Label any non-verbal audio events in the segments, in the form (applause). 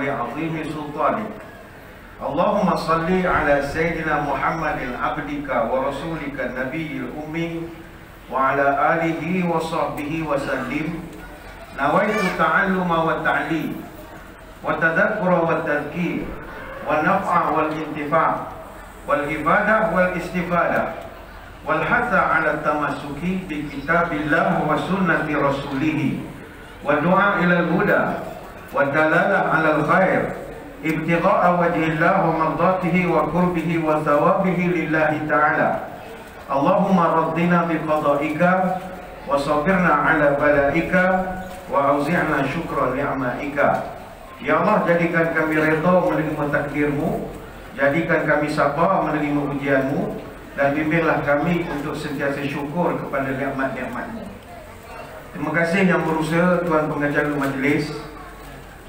ولعظيم سلطانك. اللهم صل على سيدنا محمد عبدك ورسولك النبي الأمي وعلى آله وصحبه وسلم. نويت التعلم والتعليم والتذكر والتذكير والنفع والانتفاع والعبادة والاستفادة والحث على التمسك بكتاب الله وسنة رسوله والدعاء إلى الهدى. Wa mardatihi wa qurbihi wa thawabihi lillahi ta'ala Allahumma raddina bi qada'ika wa sabirna ala bala'ika wa auzi'na syukra ni'ma'ika Ya Allah jadikan kami redha menerima takdirmu. Jadikan kami sabar menerima ujianmu. Dan bimbinglah kami untuk sentiasa syukur kepada nikmat-nikmatmu. Terima kasih yang berusaha Tuan Pengacara Majlis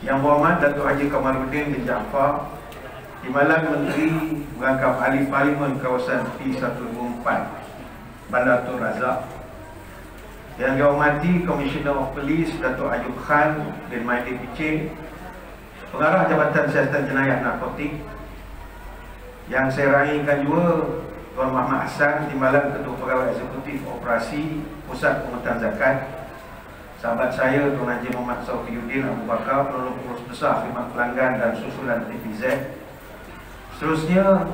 Yang berhormat Datuk Haji Kamaruddin bin Jaafar Timbalan Menteri Merangkap Ahli Parlimen Kawasan P124 Bandar Tun Razak. Yang dihormati Commissioner of Police Datuk Ayub Khan bin Maidi Picing Pengarah Jabatan Siasatan Jenayah Narkotik. Yang saya raikan juga Tuan Muhammad Hassan Timbalan Ketua Pegawai Eksekutif Operasi Pusat Pengutan Zakat Sahabat saya Tuan Haji Muhammad Saufiuddin Abu Bakar Penolong Pengurus Besar Khidmat Pelanggan dan Susulan TPZ Seterusnya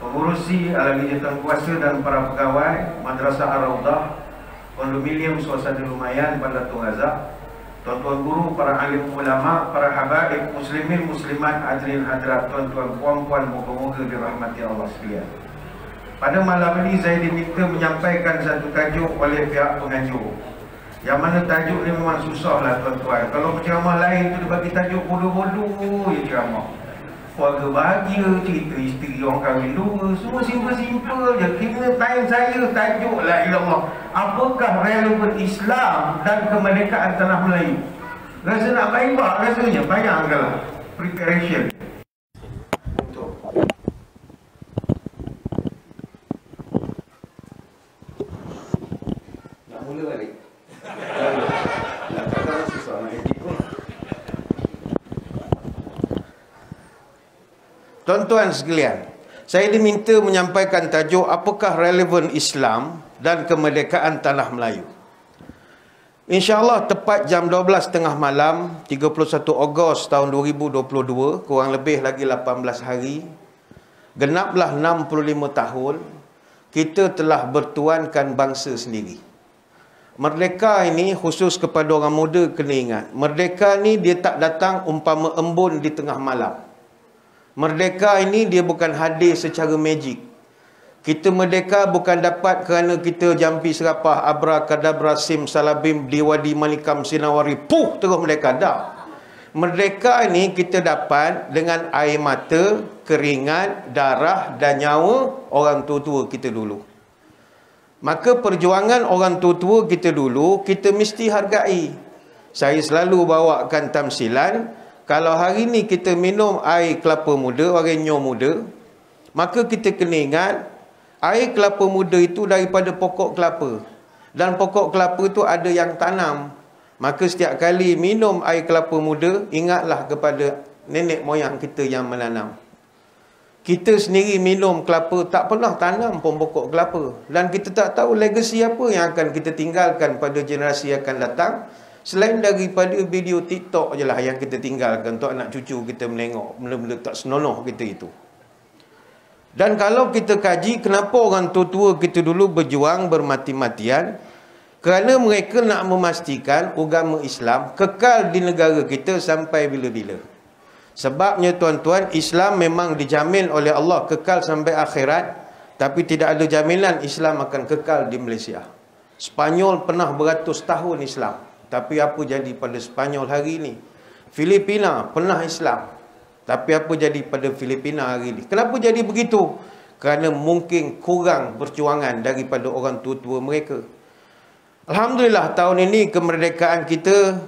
Pengurusi Alami Jatuh Kuasa dan para pegawai Madrasah Ar-Rawdah Kondominium Suasana Lumayan Bandar Tun Razak Tuan-tuan guru, para alim ulama, para habaib, muslimin, muslimat, hadirin hadirat, tuan-tuan, puan-puan, moga-moga dirahmati Allah sekalian. Pada malam ini saya diminta menyampaikan satu tajuk oleh pihak penganjur. Yang mana tajuk ni memang susah lah tuan-tuan. Kalau ceramah lain tu dia bagi tajuk bodoh-bodoh je ceramah. Keluarga bahagia, cerita isteri orang kahwin dua, semua simple-simple je. Kena time saya tajuk lah ya Allah. Apakah relevan Islam dan kemerdekaan tanah Melayu? Rasa nak baik-baik rasanya, bayangkanlah preparation. Mula balik? Nak kata susah nak edit pun. Tuan-tuan sekalian, saya diminta menyampaikan tajuk apakah relevan Islam dan kemerdekaan tanah Melayu. InsyaAllah tepat jam 12 tengah malam 31 Ogos tahun 2022 kurang lebih lagi 18 hari genaplah 65 tahun kita telah bertuankan bangsa sendiri. Merdeka ini khusus kepada orang muda kena ingat. Merdeka ni dia tak datang umpama embun di tengah malam. Merdeka ini dia bukan hadir secara magic. Kita merdeka bukan dapat kerana kita jampi serapah abra kadabra sim salabim diwadi malikam sinawari puh terus merdeka dah. Merdeka ini kita dapat dengan air mata, keringat, darah dan nyawa orang tua-tua kita dulu. Maka perjuangan orang tua-tua kita dulu kita mesti hargai. Saya selalu bawakan tamsilan kalau hari ni kita minum air kelapa muda, orang nyo muda, maka kita kena ingat air kelapa muda itu daripada pokok kelapa. Dan pokok kelapa itu ada yang tanam. Maka setiap kali minum air kelapa muda, ingatlah kepada nenek moyang kita yang menanam. Kita sendiri minum kelapa, tak pernah tanam pun pokok kelapa. Dan kita tak tahu legasi apa yang akan kita tinggalkan pada generasi yang akan datang. Selain daripada video TikTok je lah yang kita tinggalkan untuk anak cucu kita menengok benda-benda tak senonoh kita itu. Dan kalau kita kaji kenapa orang tua-tua kita dulu berjuang bermati-matian kerana mereka nak memastikan agama Islam kekal di negara kita sampai bila-bila. Sebabnya tuan-tuan Islam memang dijamin oleh Allah kekal sampai akhirat tapi tidak ada jaminan Islam akan kekal di Malaysia. Spanyol pernah beratus tahun Islam. Tapi apa jadi pada Spanyol hari ini? Filipina pernah Islam. Tapi apa jadi pada Filipina hari ini? Kenapa jadi begitu? Kerana mungkin kurang perjuangan daripada orang tua-tua mereka. Alhamdulillah tahun ini kemerdekaan kita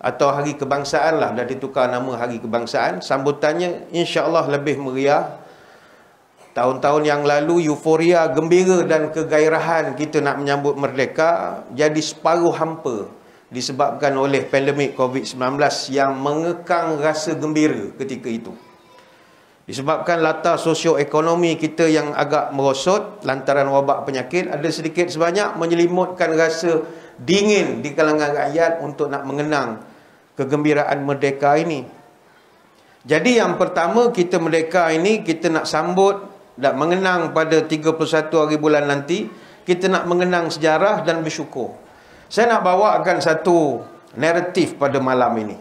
atau hari kebangsaan lah dah ditukar nama hari kebangsaan sambutannya insya-Allah lebih meriah tahun-tahun yang lalu euforia gembira dan kegairahan kita nak menyambut merdeka jadi separuh hampa disebabkan oleh pandemik COVID-19 yang mengekang rasa gembira ketika itu Disebabkan latar sosioekonomi kita yang agak merosot lantaran wabak penyakit ada sedikit sebanyak menyelimutkan rasa dingin di kalangan rakyat untuk nak mengenang kegembiraan merdeka ini. Jadi yang pertama kita merdeka ini kita nak sambut dan mengenang pada 31 hari bulan nanti kita nak mengenang sejarah dan bersyukur. Saya nak bawakan satu naratif pada malam ini.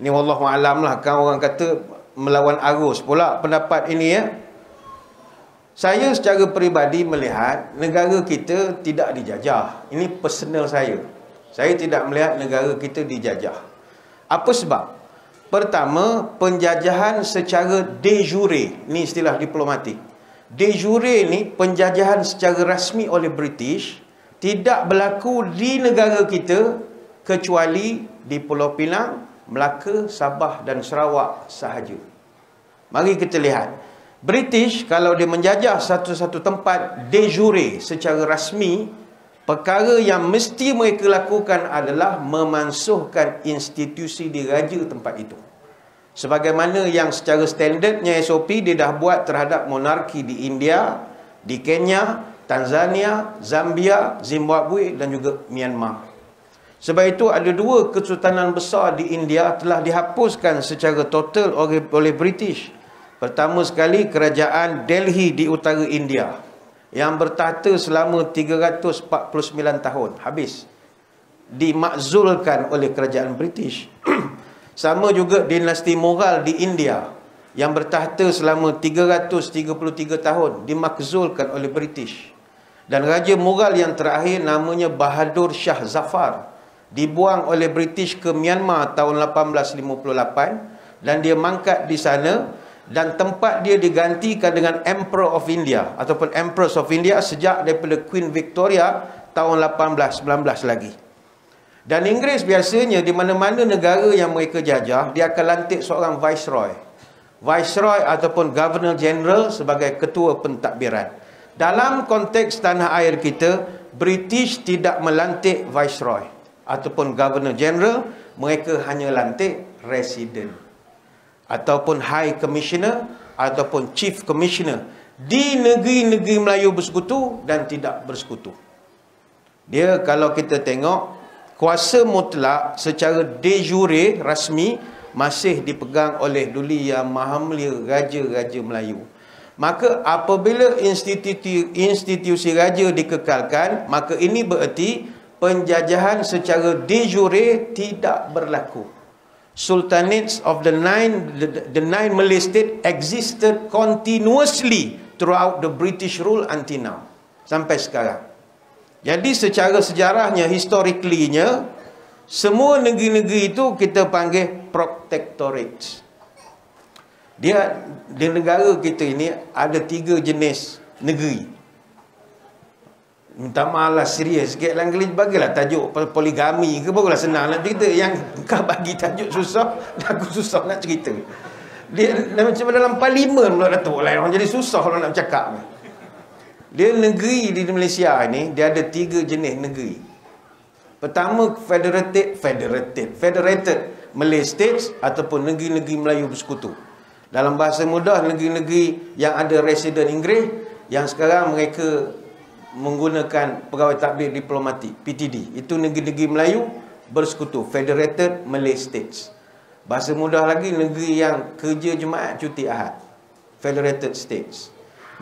Ini wallahualam lah kan orang kata melawan arus pula pendapat ini ya. Saya secara peribadi melihat negara kita tidak dijajah. Ini personal saya. Saya tidak melihat negara kita dijajah. Apa sebab? Pertama, penjajahan secara de jure. Ini istilah diplomatik. De jure ni penjajahan secara rasmi oleh British tidak berlaku di negara kita kecuali di Pulau Pinang, Melaka, Sabah dan Sarawak sahaja. Mari kita lihat. British kalau dia menjajah satu-satu tempat de jure secara rasmi, perkara yang mesti mereka lakukan adalah memansuhkan institusi diraja tempat itu. Sebagaimana yang secara standardnya SOP dia dah buat terhadap monarki di India, di Kenya, Tanzania, Zambia, Zimbabwe dan juga Myanmar. Sebab itu ada dua kesultanan besar di India telah dihapuskan secara total oleh, oleh British. Pertama sekali kerajaan Delhi di utara India yang bertahta selama 349 tahun. Habis. Dimakzulkan oleh kerajaan British. (clears throat) Sama juga dinasti Mughal di India yang bertahta selama 333 tahun. Dimakzulkan oleh British. Dan Raja Mughal yang terakhir namanya Bahadur Shah Zafar dibuang oleh British ke Myanmar tahun 1858 dan dia mangkat di sana dan tempat dia digantikan dengan Emperor of India ataupun Empress of India sejak daripada Queen Victoria tahun 1819 lagi. Dan Inggeris biasanya di mana-mana negara yang mereka jajah, dia akan lantik seorang viceroy. Viceroy ataupun Governor General sebagai ketua pentadbiran. Dalam konteks tanah air kita, British tidak melantik viceroy ataupun governor general mereka hanya lantik resident ataupun high commissioner ataupun chief commissioner di negeri-negeri Melayu bersekutu dan tidak bersekutu. Dia kalau kita tengok kuasa mutlak secara de jure rasmi masih dipegang oleh duli yang maha mulia raja-raja Melayu maka apabila institusi institusi raja dikekalkan maka ini bererti penjajahan secara de jure tidak berlaku. Sultanates of the nine the, the nine Malay state existed continuously throughout the British rule until now sampai sekarang. Jadi secara sejarahnya historically-nya semua negeri-negeri itu kita panggil protectorates. Dia di negara kita ini ada tiga jenis negeri. Minta maaf lah serius sikit. Lain kali bagilah tajuk poligami ke barulah senang nak cerita. Yang (laughs) kau bagi tajuk susah aku susah nak cerita. Dia macam dalam parlimen pula Datuk. Lah orang jadi susah kalau nak cakap dia negeri di Malaysia ni dia ada tiga jenis negeri. Pertama federated federated federated Malay States ataupun negeri-negeri Melayu bersekutu dalam bahasa mudah negeri-negeri yang ada resident Inggeris yang sekarang mereka menggunakan pegawai takbir diplomatik PTD itu negeri-negeri Melayu bersekutu Federated Malay States. Bahasa mudah lagi negeri yang kerja jemaat cuti ahad Federated States.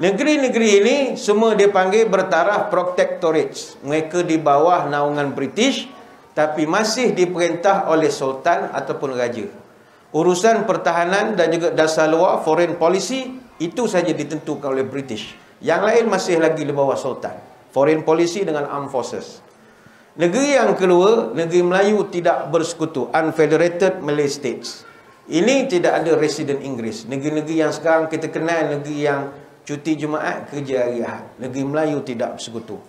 Negeri-negeri ini semua dia panggil bertaraf protectorates. Mereka di bawah naungan British tapi masih diperintah oleh sultan ataupun raja urusan pertahanan dan juga dasar luar foreign policy itu saja ditentukan oleh British yang lain masih lagi di bawah sultan. Foreign policy dengan armed forces. Negeri yang kedua, negeri Melayu tidak bersekutu. Unfederated Malay States. Ini tidak ada resident Inggeris. Negeri-negeri yang sekarang kita kenal, negeri yang cuti Jumaat, kerja hari Ahad. Negeri Melayu tidak bersekutu.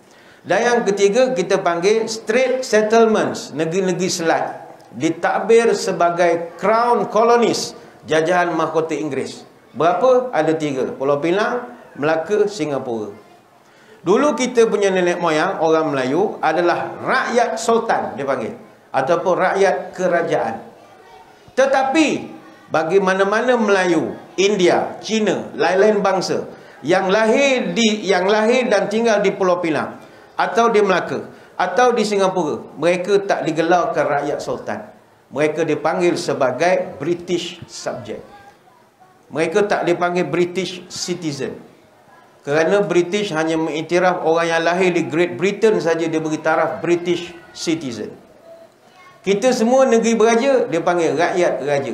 Dan yang ketiga kita panggil Strait Settlements, negeri-negeri selat. Ditakbir sebagai Crown Colonies, jajahan mahkota Inggeris. Berapa? Ada tiga. Pulau Pinang, Melaka, Singapura. Dulu kita punya nenek moyang, orang Melayu, adalah rakyat sultan, dia panggil. Ataupun rakyat kerajaan. Tetapi, bagi mana-mana Melayu, India, Cina, lain-lain bangsa, yang lahir di yang lahir dan tinggal di Pulau Pinang, atau di Melaka atau di Singapura mereka tak digelarkan rakyat sultan. Mereka dipanggil sebagai British subject. Mereka tak dipanggil British citizen. Kerana British hanya mengiktiraf orang yang lahir di Great Britain saja dia beri taraf British citizen. Kita semua negeri beraja dia panggil rakyat raja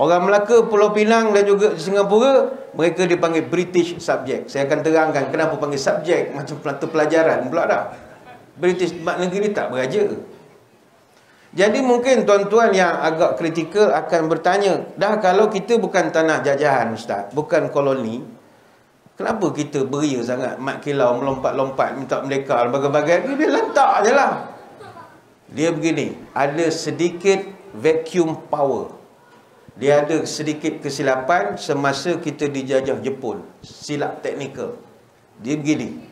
orang Melaka Pulau Pinang dan juga Singapura mereka dipanggil British subject. Saya akan terangkan kenapa panggil subject. Macam pelajaran pula dah. British mak negeri tak beraja. Jadi mungkin tuan-tuan yang agak kritikal akan bertanya, dah kalau kita bukan tanah jajahan ustaz, bukan koloni, kenapa kita beria sangat mat kilau melompat-lompat minta merdeka bagai-bagai? Dia lantak ajalah. Dia begini, ada sedikit vacuum power dia ada sedikit kesilapan semasa kita dijajah Jepun silap teknikal dia begini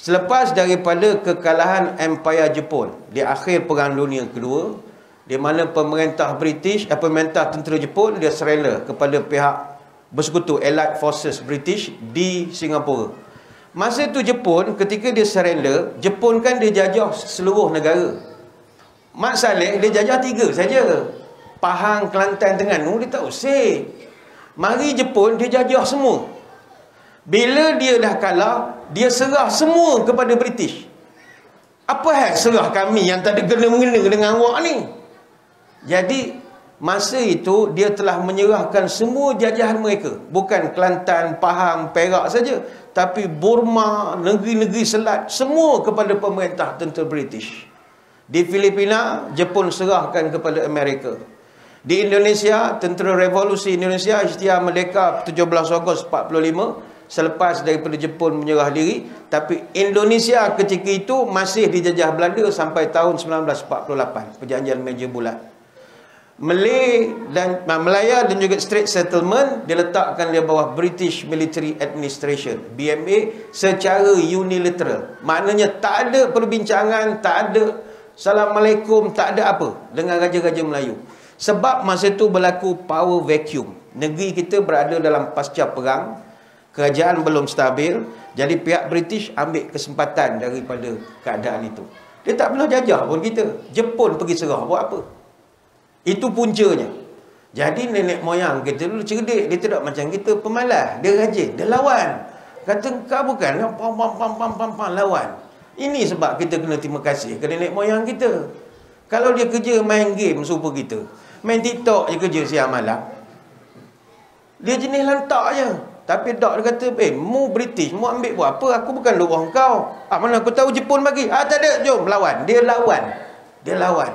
selepas daripada kekalahan Empire Jepun di akhir perang dunia kedua di mana pemerintah British eh, pemerintah tentera Jepun dia surrender kepada pihak bersekutu Allied Forces British di Singapura masa itu Jepun ketika dia surrender Jepun kan dia jajah seluruh negara Mak Saleh dia jajah tiga saja Pahang, Kelantan, Terengganu dia tak usik. Mari Jepun dia jajah semua. Bila dia dah kalah, dia serah semua kepada British. Apa hal serah kami yang tak ada kena-mengena dengan awak ni? Jadi, masa itu dia telah menyerahkan semua jajahan mereka. Bukan Kelantan, Pahang, Perak saja. Tapi Burma, negeri-negeri selat, semua kepada pemerintah tentera British. Di Filipina, Jepun serahkan kepada Amerika. Di Indonesia, Tentera Revolusi Indonesia isytihar merdeka 17 Ogos 45 selepas daripada Jepun menyerah diri, tapi Indonesia ketika itu masih dijajah Belanda sampai tahun 1948, perjanjian meja bulat. Malay dan Melaya dan juga Strait Settlement diletakkan di bawah British Military Administration BMA secara unilateral. Maknanya tak ada perbincangan, tak ada Assalamualaikum, tak ada apa dengan raja-raja Melayu. Sebab masa itu berlaku power vacuum. Negeri kita berada dalam pasca perang. Kerajaan belum stabil. Jadi pihak British ambil kesempatan daripada keadaan itu. Dia tak pernah jajah pun kita. Jepun pergi serah buat apa? Itu puncanya. Jadi nenek moyang kita dulu cerdik. Dia tidak macam kita pemalas. Dia rajin. Dia lawan. Kata kau bukan. Pam, pam, pam, pam, pam, pam, lawan. Ini sebab kita kena terima kasih ke nenek moyang kita. Kalau dia kerja main game super kita. Main TikTok je kerja siang malam. Dia jenis lantak je. Tapi dok dia kata, eh, mu British, mu ambil buat apa? Aku bukan luar kau. Ah, mana aku tahu Jepun bagi? Ah, tak ada, jom, lawan. Dia lawan. Dia lawan.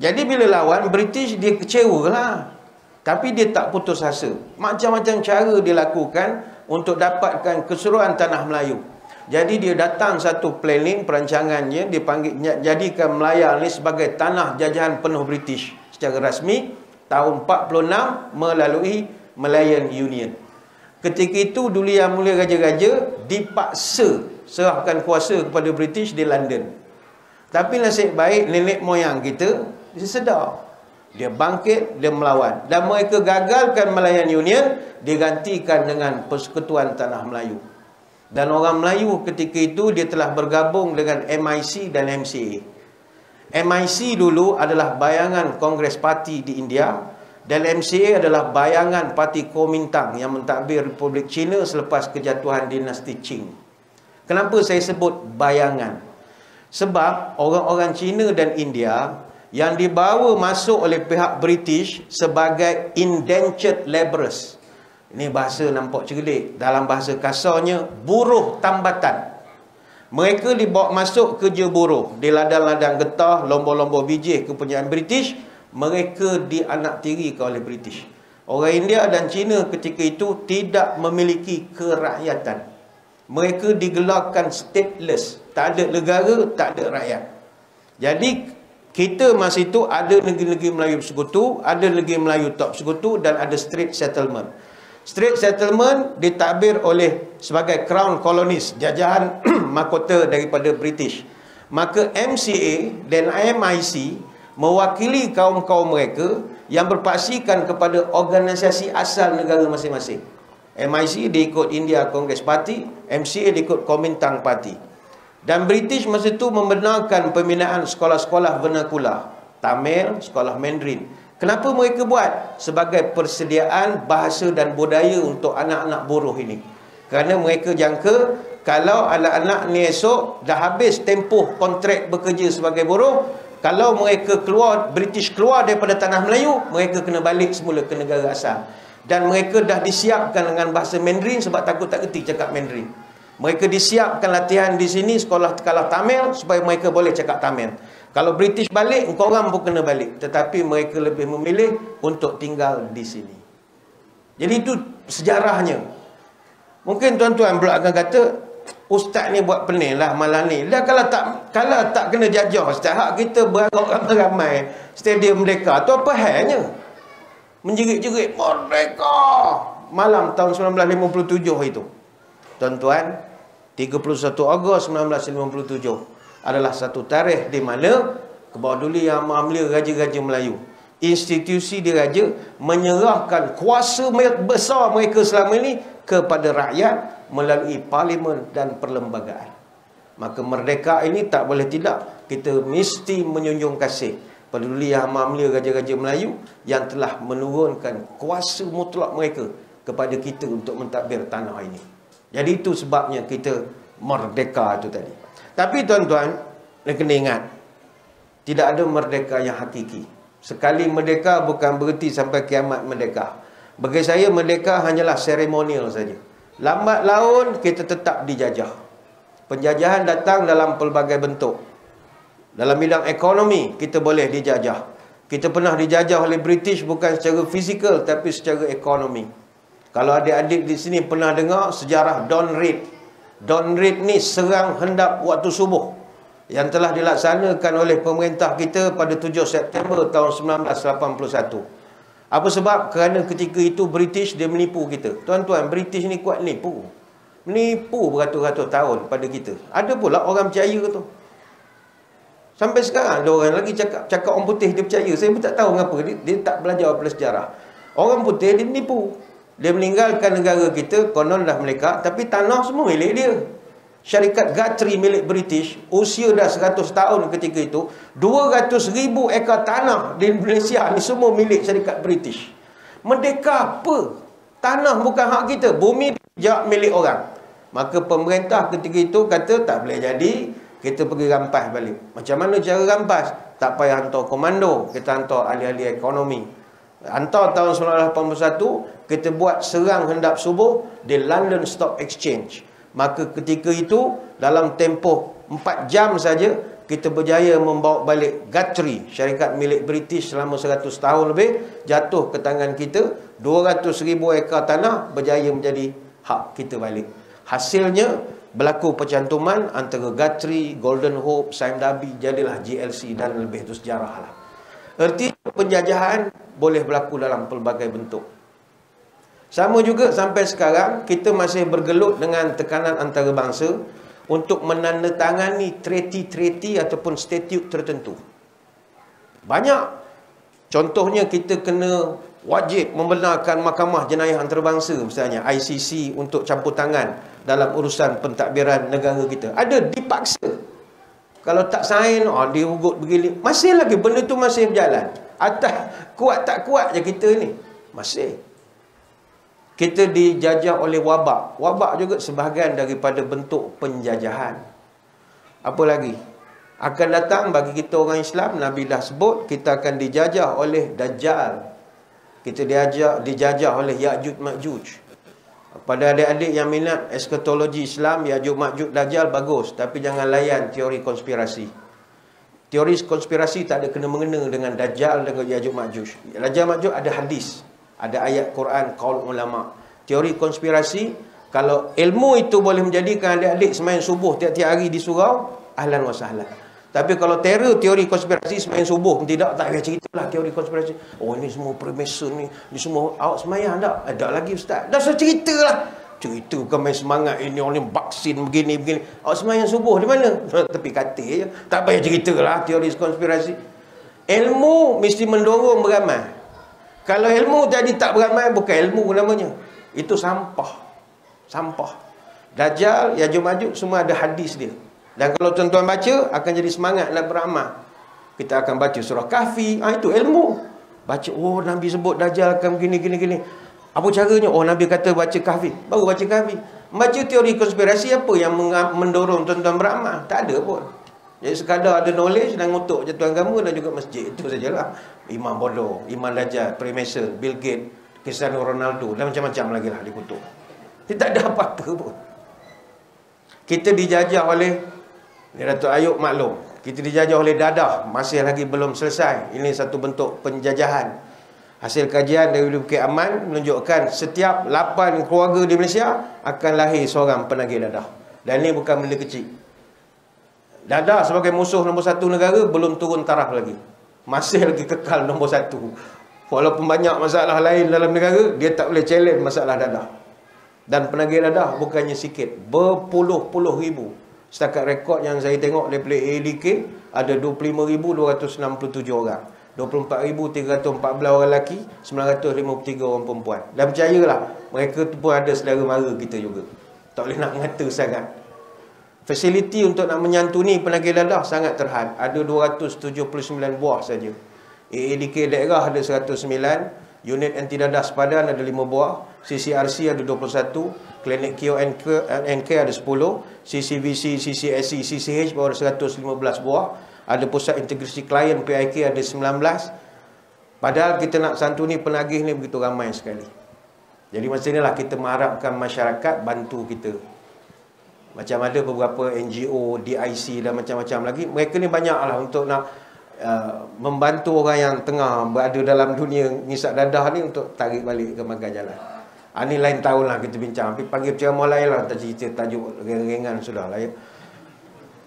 Jadi bila lawan, British dia kecewa lah. Tapi dia tak putus asa. Macam-macam cara dia lakukan untuk dapatkan keseruan tanah Melayu. Jadi dia datang satu planning perancangannya dia panggil jadikan Melaya ni sebagai tanah jajahan penuh British secara rasmi tahun 46 melalui Malayan Union. Ketika itu dulu yang mulia raja-raja dipaksa serahkan kuasa kepada British di London. Tapi nasib baik nenek moyang kita dia sedar. Dia bangkit, dia melawan. Dan mereka gagalkan Malayan Union digantikan dengan Persekutuan Tanah Melayu. Dan orang Melayu ketika itu dia telah bergabung dengan MIC dan MCA. MIC dulu adalah bayangan Kongres Parti di India dan MCA adalah bayangan Parti Kuomintang yang mentadbir Republik China selepas kejatuhan dinasti Qing. Kenapa saya sebut bayangan? Sebab orang-orang China dan India yang dibawa masuk oleh pihak British sebagai indentured labourers ini bahasa nampak cerdik. Dalam bahasa kasarnya, buruh tambatan. Mereka dibawa masuk kerja buruh. Di ladang-ladang getah, lombor-lombor biji kepunyaan British. Mereka dianaktiri oleh British. Orang India dan Cina ketika itu tidak memiliki kerakyatan. mereka digelarkan stateless. Tak ada negara, tak ada rakyat. Jadi kita masa itu ada negeri-negeri Melayu bersekutu, ada negeri Melayu tak bersekutu dan ada straight settlement. Straight settlement ditakbir oleh sebagai crown colonies, jajahan (clears throat) mahkota daripada British. Maka MCA dan MIC mewakili kaum-kaum mereka yang berpaksikan kepada organisasi asal negara masing-masing. MIC dia ikut India Congress Party, MCA dia ikut Kuomintang Party. Dan British masa itu membenarkan pembinaan sekolah-sekolah vernacular, Tamil, sekolah Mandarin. Kenapa mereka buat? Sebagai persediaan bahasa dan budaya untuk anak-anak buruh ini. Kerana mereka jangka kalau anak-anak ni esok dah habis tempoh kontrak bekerja sebagai buruh, kalau mereka keluar, British keluar daripada tanah Melayu, mereka kena balik semula ke negara asal. Dan mereka dah disiapkan dengan bahasa Mandarin sebab takut tak kerti cakap Mandarin. Mereka disiapkan latihan di sini sekolah kalah Tamil supaya mereka boleh cakap Tamil. Kalau British balik, engkau orang pun kena balik. Tetapi mereka lebih memilih untuk tinggal di sini. Jadi itu sejarahnya. Mungkin tuan-tuan pula akan kata, Ustaz ni buat pening lah malam ni. Dah kalau tak kalau tak kena jajah Ustaz, hak kita beragak ramai-ramai stadium mereka tu apa halnya? Menjerit-jerit merdeka malam tahun 1957 itu. Tuan-tuan, 31 Ogos 1957 adalah satu tarikh di mana kebawah yang Mulia Raja-Raja Melayu institusi diraja menyerahkan kuasa besar mereka selama ini kepada rakyat melalui parlimen dan perlembagaan. Maka merdeka ini tak boleh tidak kita mesti menyunjung kasih peduli yang Mulia Raja-Raja Melayu yang telah menurunkan kuasa mutlak mereka kepada kita untuk mentadbir tanah ini. Jadi itu sebabnya kita merdeka itu tadi. Tapi tuan-tuan, kena ingat tidak ada merdeka yang hakiki. Sekali merdeka bukan berhenti sampai kiamat merdeka. Bagi saya merdeka hanyalah seremonial saja. Lambat laun kita tetap dijajah. Penjajahan datang dalam pelbagai bentuk. Dalam bidang ekonomi kita boleh dijajah. Kita pernah dijajah oleh British bukan secara fizikal tapi secara ekonomi. Kalau adik-adik di sini pernah dengar sejarah Don Reid. Don Reid ni serang hendap waktu subuh yang telah dilaksanakan oleh pemerintah kita pada 7 September tahun 1981. Apa sebab? Kerana ketika itu British dia menipu kita. Tuan-tuan, British ni kuat nipu. Menipu beratus-ratus tahun pada kita. Ada pula orang percaya tu. Sampai sekarang ada orang lagi cakap cakap orang putih dia percaya. Saya pun tak tahu mengapa dia, dia tak belajar apa sejarah. Orang putih dia menipu. Dia meninggalkan negara kita, konon dah mereka, tapi tanah semua milik dia syarikat Guthrie milik British usia dah 100 tahun ketika itu 200 ribu ekar tanah di Malaysia ni semua milik syarikat British. Merdeka apa? Tanah bukan hak kita bumi jak milik orang. Maka pemerintah ketika itu kata tak boleh jadi kita pergi rampas balik. Macam mana cara rampas? Tak payah hantar komando kita hantar ahli-ahli ekonomi. Hantar tahun 1981 kita buat serang hendap subuh di London Stock Exchange Maka ketika itu dalam tempoh 4 jam saja kita berjaya membawa balik Guthrie, syarikat milik British selama 100 tahun lebih jatuh ke tangan kita 200 ribu ekar tanah berjaya menjadi hak kita balik. Hasilnya berlaku percantuman antara Guthrie, Golden Hope, Sime Darby jadilah GLC dan lebih itu sejarah lah. Erti penjajahan boleh berlaku dalam pelbagai bentuk. Sama juga sampai sekarang kita masih bergelut dengan tekanan antarabangsa untuk menandatangani treaty-treaty ataupun statute tertentu. Banyak. Contohnya kita kena wajib membenarkan mahkamah jenayah antarabangsa misalnya ICC untuk campur tangan dalam urusan pentadbiran negara kita. Ada dipaksa. Kalau tak sign, oh, dia ugut begini. Masih lagi benda tu masih berjalan. Atas kuat tak kuat je kita ni. Masih kita dijajah oleh wabak. Wabak juga sebahagian daripada bentuk penjajahan. Apa lagi? Akan datang bagi kita orang Islam, Nabi dah sebut, kita akan dijajah oleh Dajjal. Kita diajak, dijajah oleh Ya'juj Ma'juj. Pada adik-adik yang minat eskatologi Islam, Ya'juj Ma'juj Dajjal bagus. Tapi jangan layan teori konspirasi. Teori konspirasi tak ada kena-mengena dengan Dajjal dengan Ya'juj Ma'juj. Dajjal Ma'juj ada hadis ada ayat Quran kaul ulama teori konspirasi Kalau ilmu itu boleh menjadikan adik-adik semain subuh tiap-tiap hari di surau, ahlan wa sahlan. Tapi kalau teror teori konspirasi semain subuh tidak tak payah ceritalah teori konspirasi. Oh ini semua permesun ni, ni semua awak semayang tak? Ada lagi ustaz. Dah saya ceritalah. Cerita bukan main semangat ini orang vaksin begini begini. Awak semayang subuh di mana? (laughs) Tepi kata je. Tak payah ceritalah teori konspirasi. Ilmu mesti mendorong beramal. Kalau ilmu tadi tak beramal bukan ilmu namanya. Itu sampah sampah. Dajjal, Yajuj Majuj semua ada hadis dia. Dan kalau tuan-tuan baca akan jadi semangat nak beramal. Kita akan baca surah Kahfi, ah itu ilmu. Baca oh Nabi sebut Dajjal akan begini gini gini. Apa caranya? Oh Nabi kata baca Kahfi. Baru baca Kahfi. Baca teori konspirasi apa yang mendorong tuan-tuan beramal? Tak ada pun. Jadi sekadar ada knowledge dan ngutuk jatuh agama dan juga masjid. Itu sajalah. Imam bodoh, Imam Dajjal, Freemason, Bill Gates, Cristiano Ronaldo dan macam-macam lagi lah dikutuk. Dia tak ada apa-apa pun. Kita dijajah oleh ni Datuk Ayub maklum. Kita dijajah oleh dadah. Masih lagi belum selesai. Ini satu bentuk penjajahan. Hasil kajian dari Bukit Aman menunjukkan setiap 8 keluarga di Malaysia akan lahir seorang penagih dadah. Dan ini bukan benda kecil. Dadah sebagai musuh nombor satu negara belum turun taraf lagi. Masih lagi kekal nombor satu. Walaupun banyak masalah lain dalam negara, dia tak boleh challenge masalah dadah. Dan penagih dadah bukannya sikit. Berpuluh-puluh ribu. Setakat rekod yang saya tengok daripada ADK, ada 25,267 orang. 24,314 orang lelaki, 953 orang perempuan. Dan percayalah, mereka tu pun ada saudara mara kita juga. Tak boleh nak mengata sangat. Fasiliti untuk nak menyantuni penagih dadah sangat terhad. Ada 279 buah saja. AADK daerah ada 109, Unit anti dadah sepadan ada 5 buah, CCRC ada 21, Klinik QNK ada 10, CCVC, CCSC, CCH baru ada 115 buah, ada pusat integrasi klien PIK ada 19. Padahal kita nak santuni penagih ni begitu ramai sekali. Jadi masa inilah kita mengharapkan masyarakat bantu kita. Macam ada beberapa NGO, DIC dan macam-macam lagi. Mereka ni banyaklah untuk nak Uh, membantu orang yang tengah berada dalam dunia ngisap dadah ni untuk tarik balik ke makan jalan. Ha, ni lain tahun lah kita bincang. Tapi panggil ceramah lain lah. Tak cerita tajuk ringan sudah lah ya.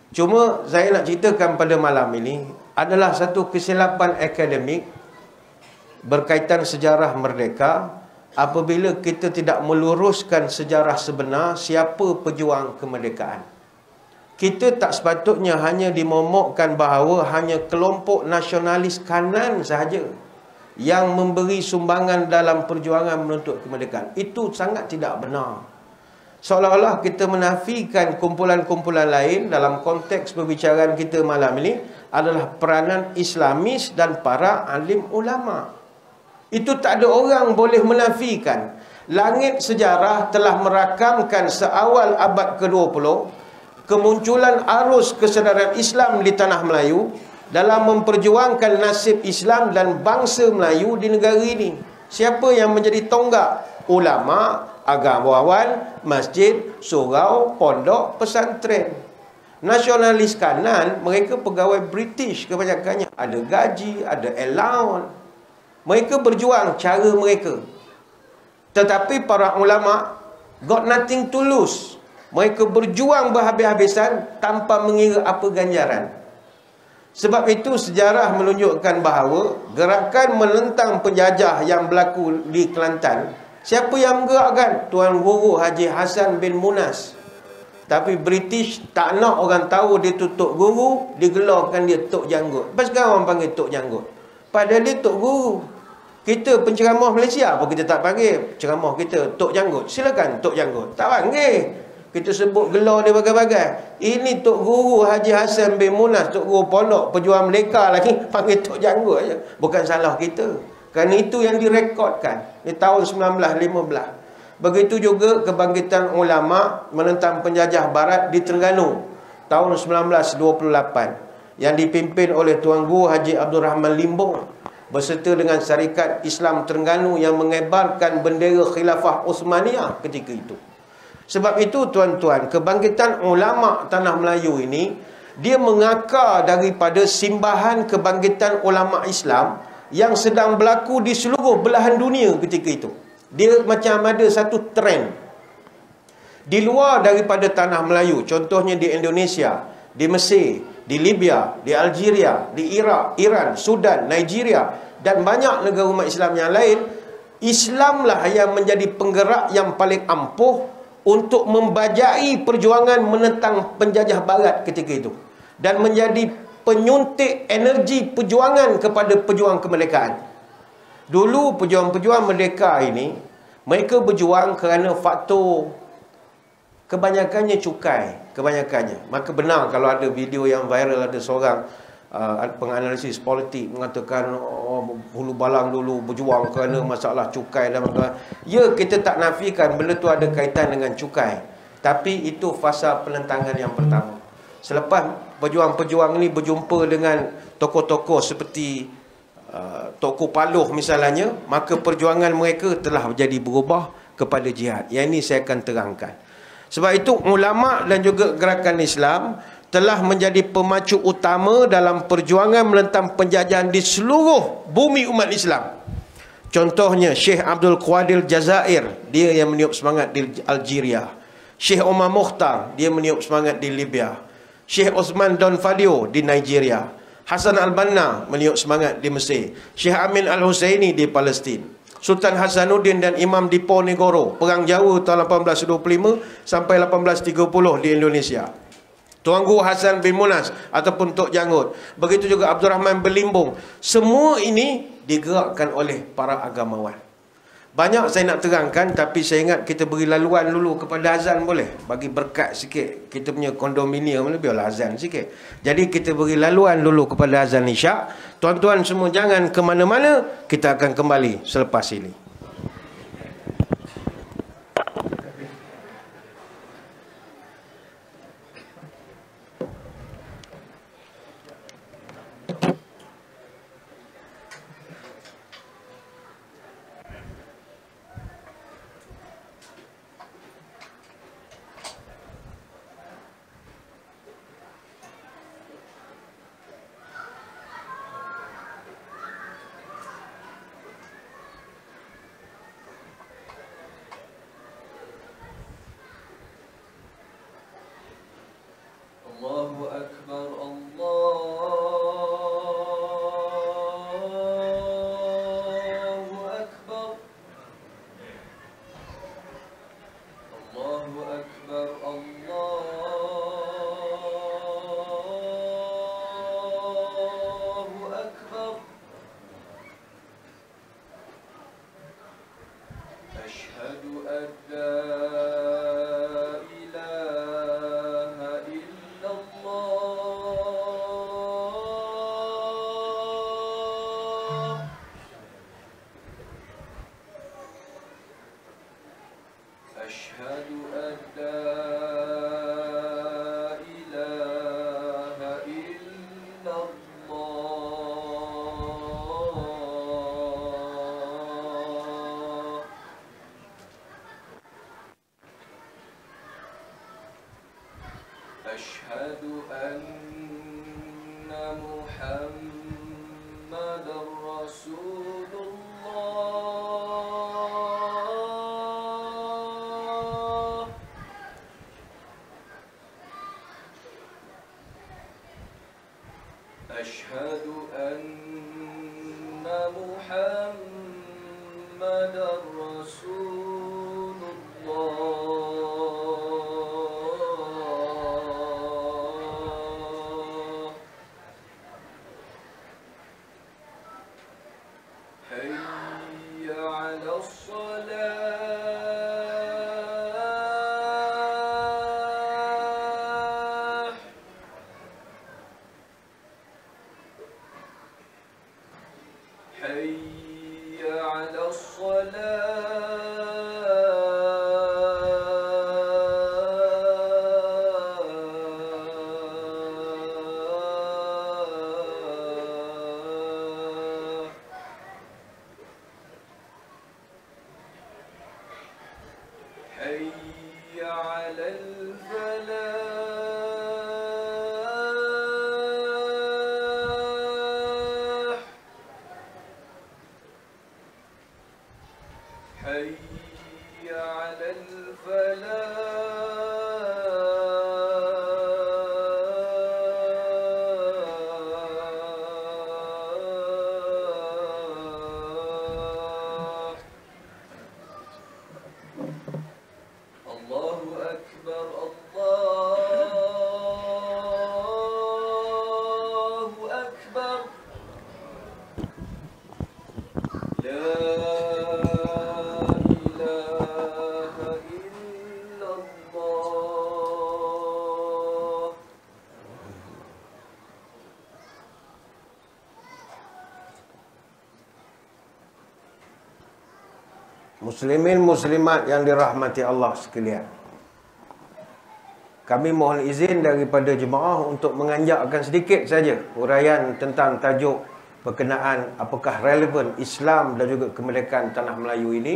Cuma saya nak ceritakan pada malam ini adalah satu kesilapan akademik berkaitan sejarah merdeka apabila kita tidak meluruskan sejarah sebenar siapa pejuang kemerdekaan kita tak sepatutnya hanya dimomokkan bahawa hanya kelompok nasionalis kanan sahaja yang memberi sumbangan dalam perjuangan menuntut kemerdekaan. Itu sangat tidak benar. Seolah-olah kita menafikan kumpulan-kumpulan lain dalam konteks perbicaraan kita malam ini adalah peranan Islamis dan para alim ulama. Itu tak ada orang boleh menafikan. Langit sejarah telah merakamkan seawal abad ke-20 kemunculan arus kesedaran Islam di tanah Melayu dalam memperjuangkan nasib Islam dan bangsa Melayu di negara ini. Siapa yang menjadi tonggak? Ulama, agamawan, masjid, surau, pondok, pesantren. Nasionalis kanan, mereka pegawai British kebanyakannya. Ada gaji, ada allowance. Mereka berjuang cara mereka. Tetapi para ulama got nothing to lose. Mereka berjuang berhabis-habisan tanpa mengira apa ganjaran. Sebab itu sejarah menunjukkan bahawa gerakan menentang penjajah yang berlaku di Kelantan, siapa yang menggerakkan? Tuan Guru Haji Hassan bin Munas. Tapi British tak nak orang tahu dia tu Tok Guru, digelarkan dia Tok Janggut. Lepas sekarang orang panggil Tok Janggut. Padahal dia Tok Guru. Kita penceramah Malaysia apa kita tak panggil? Ceramah kita Tok Janggut. Silakan Tok Janggut. Tak panggil. Kita sebut gelar dia bagai-bagai. Ini Tok Guru Haji Hassan bin Munas, Tok Guru Pondok, pejuang mereka lagi, (laughs) panggil Tok Janggut aja. Bukan salah kita. Kerana itu yang direkodkan di tahun 1915. Begitu juga kebangkitan ulama menentang penjajah barat di Terengganu tahun 1928 yang dipimpin oleh Tuan Guru Haji Abdul Rahman Limbong berserta dengan syarikat Islam Terengganu yang mengebarkan bendera khilafah Osmaniyah ketika itu. Sebab itu tuan-tuan, kebangkitan ulama tanah Melayu ini dia mengakar daripada simbahan kebangkitan ulama Islam yang sedang berlaku di seluruh belahan dunia ketika itu. Dia macam ada satu trend. di luar daripada tanah Melayu contohnya di Indonesia di Mesir di Libya di Algeria di Iraq Iran Sudan Nigeria dan banyak negara umat Islam yang lain Islamlah yang menjadi penggerak yang paling ampuh untuk membajai perjuangan menentang penjajah barat ketika itu dan menjadi penyuntik energi perjuangan kepada pejuang kemerdekaan. Dulu pejuang-pejuang merdeka ini mereka berjuang kerana faktor Kebanyakannya cukai, kebanyakannya. Maka benar kalau ada video yang viral ada seorang uh, penganalisis politik mengatakan oh, hulu balang dulu berjuang kerana masalah cukai dan masalah. Ya, kita tak nafikan benda tu ada kaitan dengan cukai. Tapi itu fasa penentangan yang pertama. Selepas pejuang-pejuang ini berjumpa dengan tokoh-tokoh seperti uh, Tokoh Paloh misalnya, maka perjuangan mereka telah menjadi berubah kepada jihad. Yang ini saya akan terangkan. Sebab itu ulama dan juga gerakan Islam telah menjadi pemacu utama dalam perjuangan menentang penjajahan di seluruh bumi umat Islam. Contohnya Syekh Abdul Qadir Jazair, dia yang meniup semangat di Algeria. Syekh Omar Mukhtar, dia meniup semangat di Libya. Syekh Osman Don Fadio di Nigeria. Hasan Al-Banna meniup semangat di Mesir. Syekh Amin Al-Husaini di Palestin. Sultan Hasanuddin dan Imam Diponegoro Perang Jawa tahun 1825 sampai 1830 di Indonesia. Tuanku Hasan bin Munas ataupun Tok Janggut Begitu juga Abdul Rahman Belimbung Semua ini digerakkan oleh para agamawan. Banyak saya nak terangkan tapi saya ingat kita beri laluan dulu kepada azan boleh? Bagi berkat sikit kita punya kondominium ni biarlah azan sikit. Jadi kita beri laluan dulu kepada azan isyak tuan-tuan semua jangan ke mana-mana kita akan kembali selepas ini Muslimin muslimat yang dirahmati Allah sekalian. Kami mohon izin daripada jemaah untuk menganjakkan sedikit saja uraian tentang tajuk berkenaan apakah relevan Islam dan juga kemerdekaan tanah Melayu ini.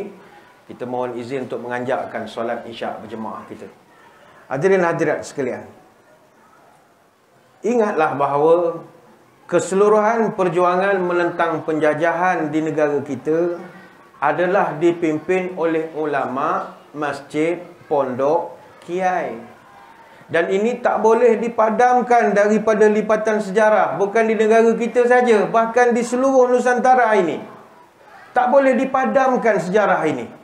Kita mohon izin untuk menganjakkan solat isyak berjemaah kita. Hadirin hadirat sekalian. Ingatlah bahawa keseluruhan perjuangan menentang penjajahan di negara kita adalah dipimpin oleh ulama, masjid, pondok, kiai. Dan ini tak boleh dipadamkan daripada lipatan sejarah. Bukan di negara kita saja, bahkan di seluruh Nusantara ini. Tak boleh dipadamkan sejarah ini.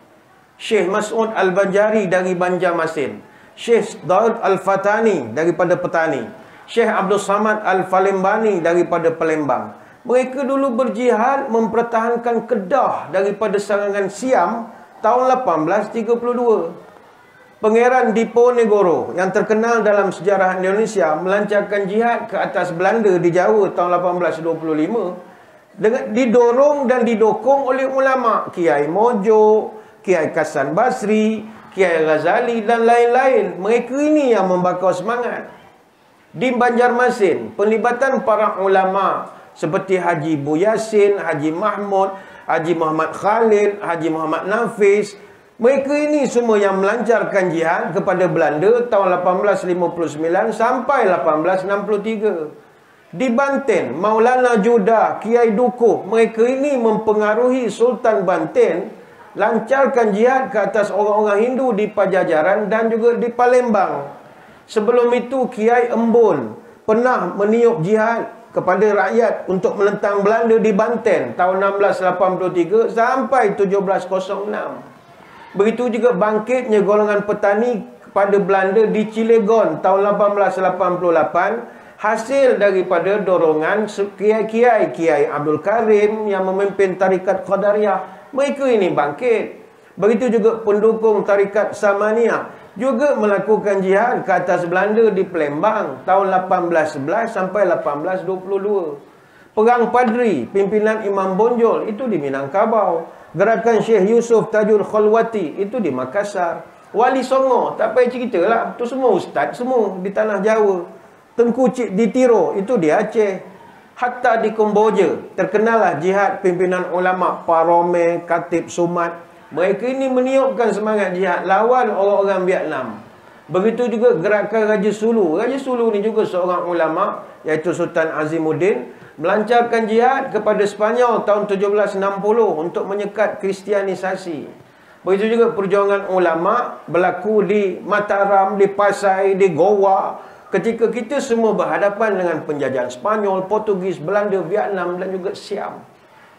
Syekh Mas'ud Al-Banjari dari Banjarmasin. Syekh Daud Al-Fatani daripada Petani. Syekh Abdul Samad Al-Falembani daripada Palembang. Mereka dulu berjihad mempertahankan Kedah daripada serangan Siam tahun 1832. Pangeran Diponegoro yang terkenal dalam sejarah Indonesia melancarkan jihad ke atas Belanda di Jawa tahun 1825 dengan didorong dan didukung oleh ulama Kiai Mojo, Kiai Kasan Basri, Kiai Ghazali dan lain-lain. Mereka ini yang membakar semangat. Di Banjarmasin, penlibatan para ulama seperti Haji Bu Yasin, Haji Mahmud, Haji Muhammad Khalid, Haji Muhammad Nafis. Mereka ini semua yang melancarkan jihad kepada Belanda tahun 1859 sampai 1863. Di Banten, Maulana Juda, Kiai Dukuh, mereka ini mempengaruhi Sultan Banten lancarkan jihad ke atas orang-orang Hindu di Pajajaran dan juga di Palembang. Sebelum itu Kiai Embun pernah meniup jihad kepada rakyat untuk menentang Belanda di Banten tahun 1683 sampai 1706. Begitu juga bangkitnya golongan petani kepada Belanda di Cilegon tahun 1888 hasil daripada dorongan kiai-kiai Kiai Abdul Karim yang memimpin tarikat Qadariyah. Mereka ini bangkit. Begitu juga pendukung tarikat Samaniyah juga melakukan jihad ke atas Belanda di Palembang tahun 1811 sampai 1822. Perang Padri, pimpinan Imam Bonjol itu di Minangkabau. Gerakan Syekh Yusuf Tajul Khalwati itu di Makassar. Wali Songo, tak payah cerita lah. Itu semua ustaz semua di tanah Jawa. Tengku Cik di Tiro, itu di Aceh. Hatta di Kamboja, terkenallah jihad pimpinan ulama Parome, Katib Sumat, mereka ini meniupkan semangat jihad lawan orang-orang Vietnam. Begitu juga gerakan Raja Sulu. Raja Sulu ni juga seorang ulama iaitu Sultan Azimuddin melancarkan jihad kepada Sepanyol tahun 1760 untuk menyekat kristianisasi. Begitu juga perjuangan ulama berlaku di Mataram, di Pasai, di Goa. Ketika kita semua berhadapan dengan penjajahan Spanyol, Portugis, Belanda, Vietnam dan juga Siam.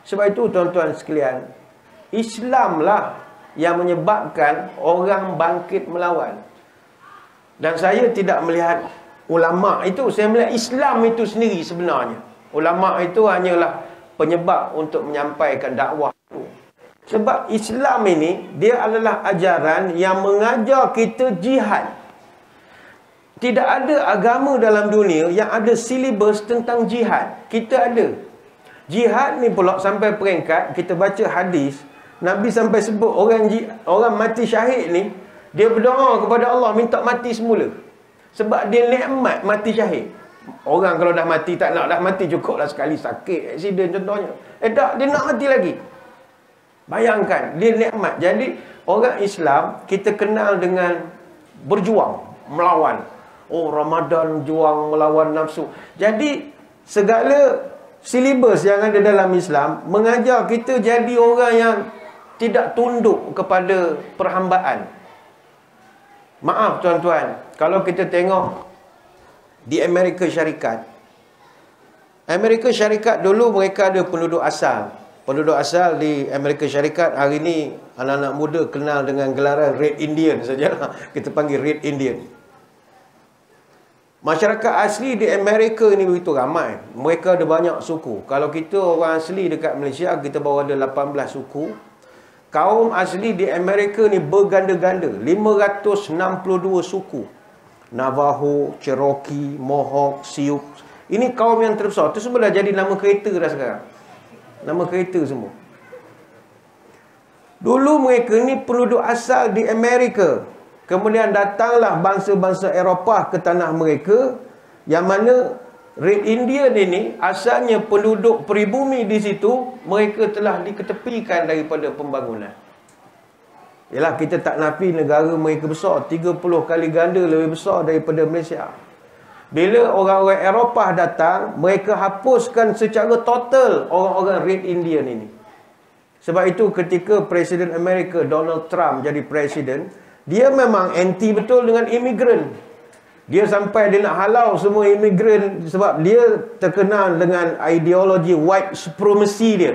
Sebab itu tuan-tuan sekalian, Islamlah yang menyebabkan orang bangkit melawan. Dan saya tidak melihat ulama itu, saya melihat Islam itu sendiri sebenarnya. Ulama itu hanyalah penyebab untuk menyampaikan dakwah itu. Sebab Islam ini dia adalah ajaran yang mengajar kita jihad. Tidak ada agama dalam dunia yang ada silibus tentang jihad. Kita ada. Jihad ni pula sampai peringkat kita baca hadis Nabi sampai sebut orang orang mati syahid ni dia berdoa kepada Allah minta mati semula. Sebab dia nikmat mati syahid. Orang kalau dah mati tak nak dah mati cukuplah sekali sakit accident contohnya. Eh tak dia nak mati lagi. Bayangkan dia nikmat. Jadi orang Islam kita kenal dengan berjuang, melawan. Oh Ramadan juang melawan nafsu. Jadi segala silibus yang ada dalam Islam mengajar kita jadi orang yang tidak tunduk kepada perhambaan. Maaf tuan-tuan, kalau kita tengok di Amerika Syarikat. Amerika Syarikat dulu mereka ada penduduk asal. Penduduk asal di Amerika Syarikat hari ini anak-anak muda kenal dengan gelaran Red Indian sajalah. (laughs) Kita panggil Red Indian. Masyarakat asli di Amerika ni begitu ramai. Mereka ada banyak suku. Kalau kita orang asli dekat Malaysia, kita baru ada 18 suku. Kaum asli di Amerika ni berganda-ganda. 562 suku. Navajo, Cherokee, Mohawk, Sioux. Ini kaum yang terbesar. Itu semua dah jadi nama kereta dah sekarang. Nama kereta semua. Dulu mereka ni penduduk asal di Amerika. Kemudian datanglah bangsa-bangsa Eropah ke tanah mereka yang mana Red Indian ini asalnya penduduk peribumi di situ mereka telah diketepikan daripada pembangunan. Yalah kita tak nafi negara mereka besar 30 kali ganda lebih besar daripada Malaysia. Bila orang-orang Eropah datang, mereka hapuskan secara total orang-orang Red Indian ini. Sebab itu ketika Presiden Amerika Donald Trump jadi presiden, dia memang anti betul dengan imigran. Dia sampai dia nak halau semua imigran sebab dia terkenal dengan ideologi white supremacy dia.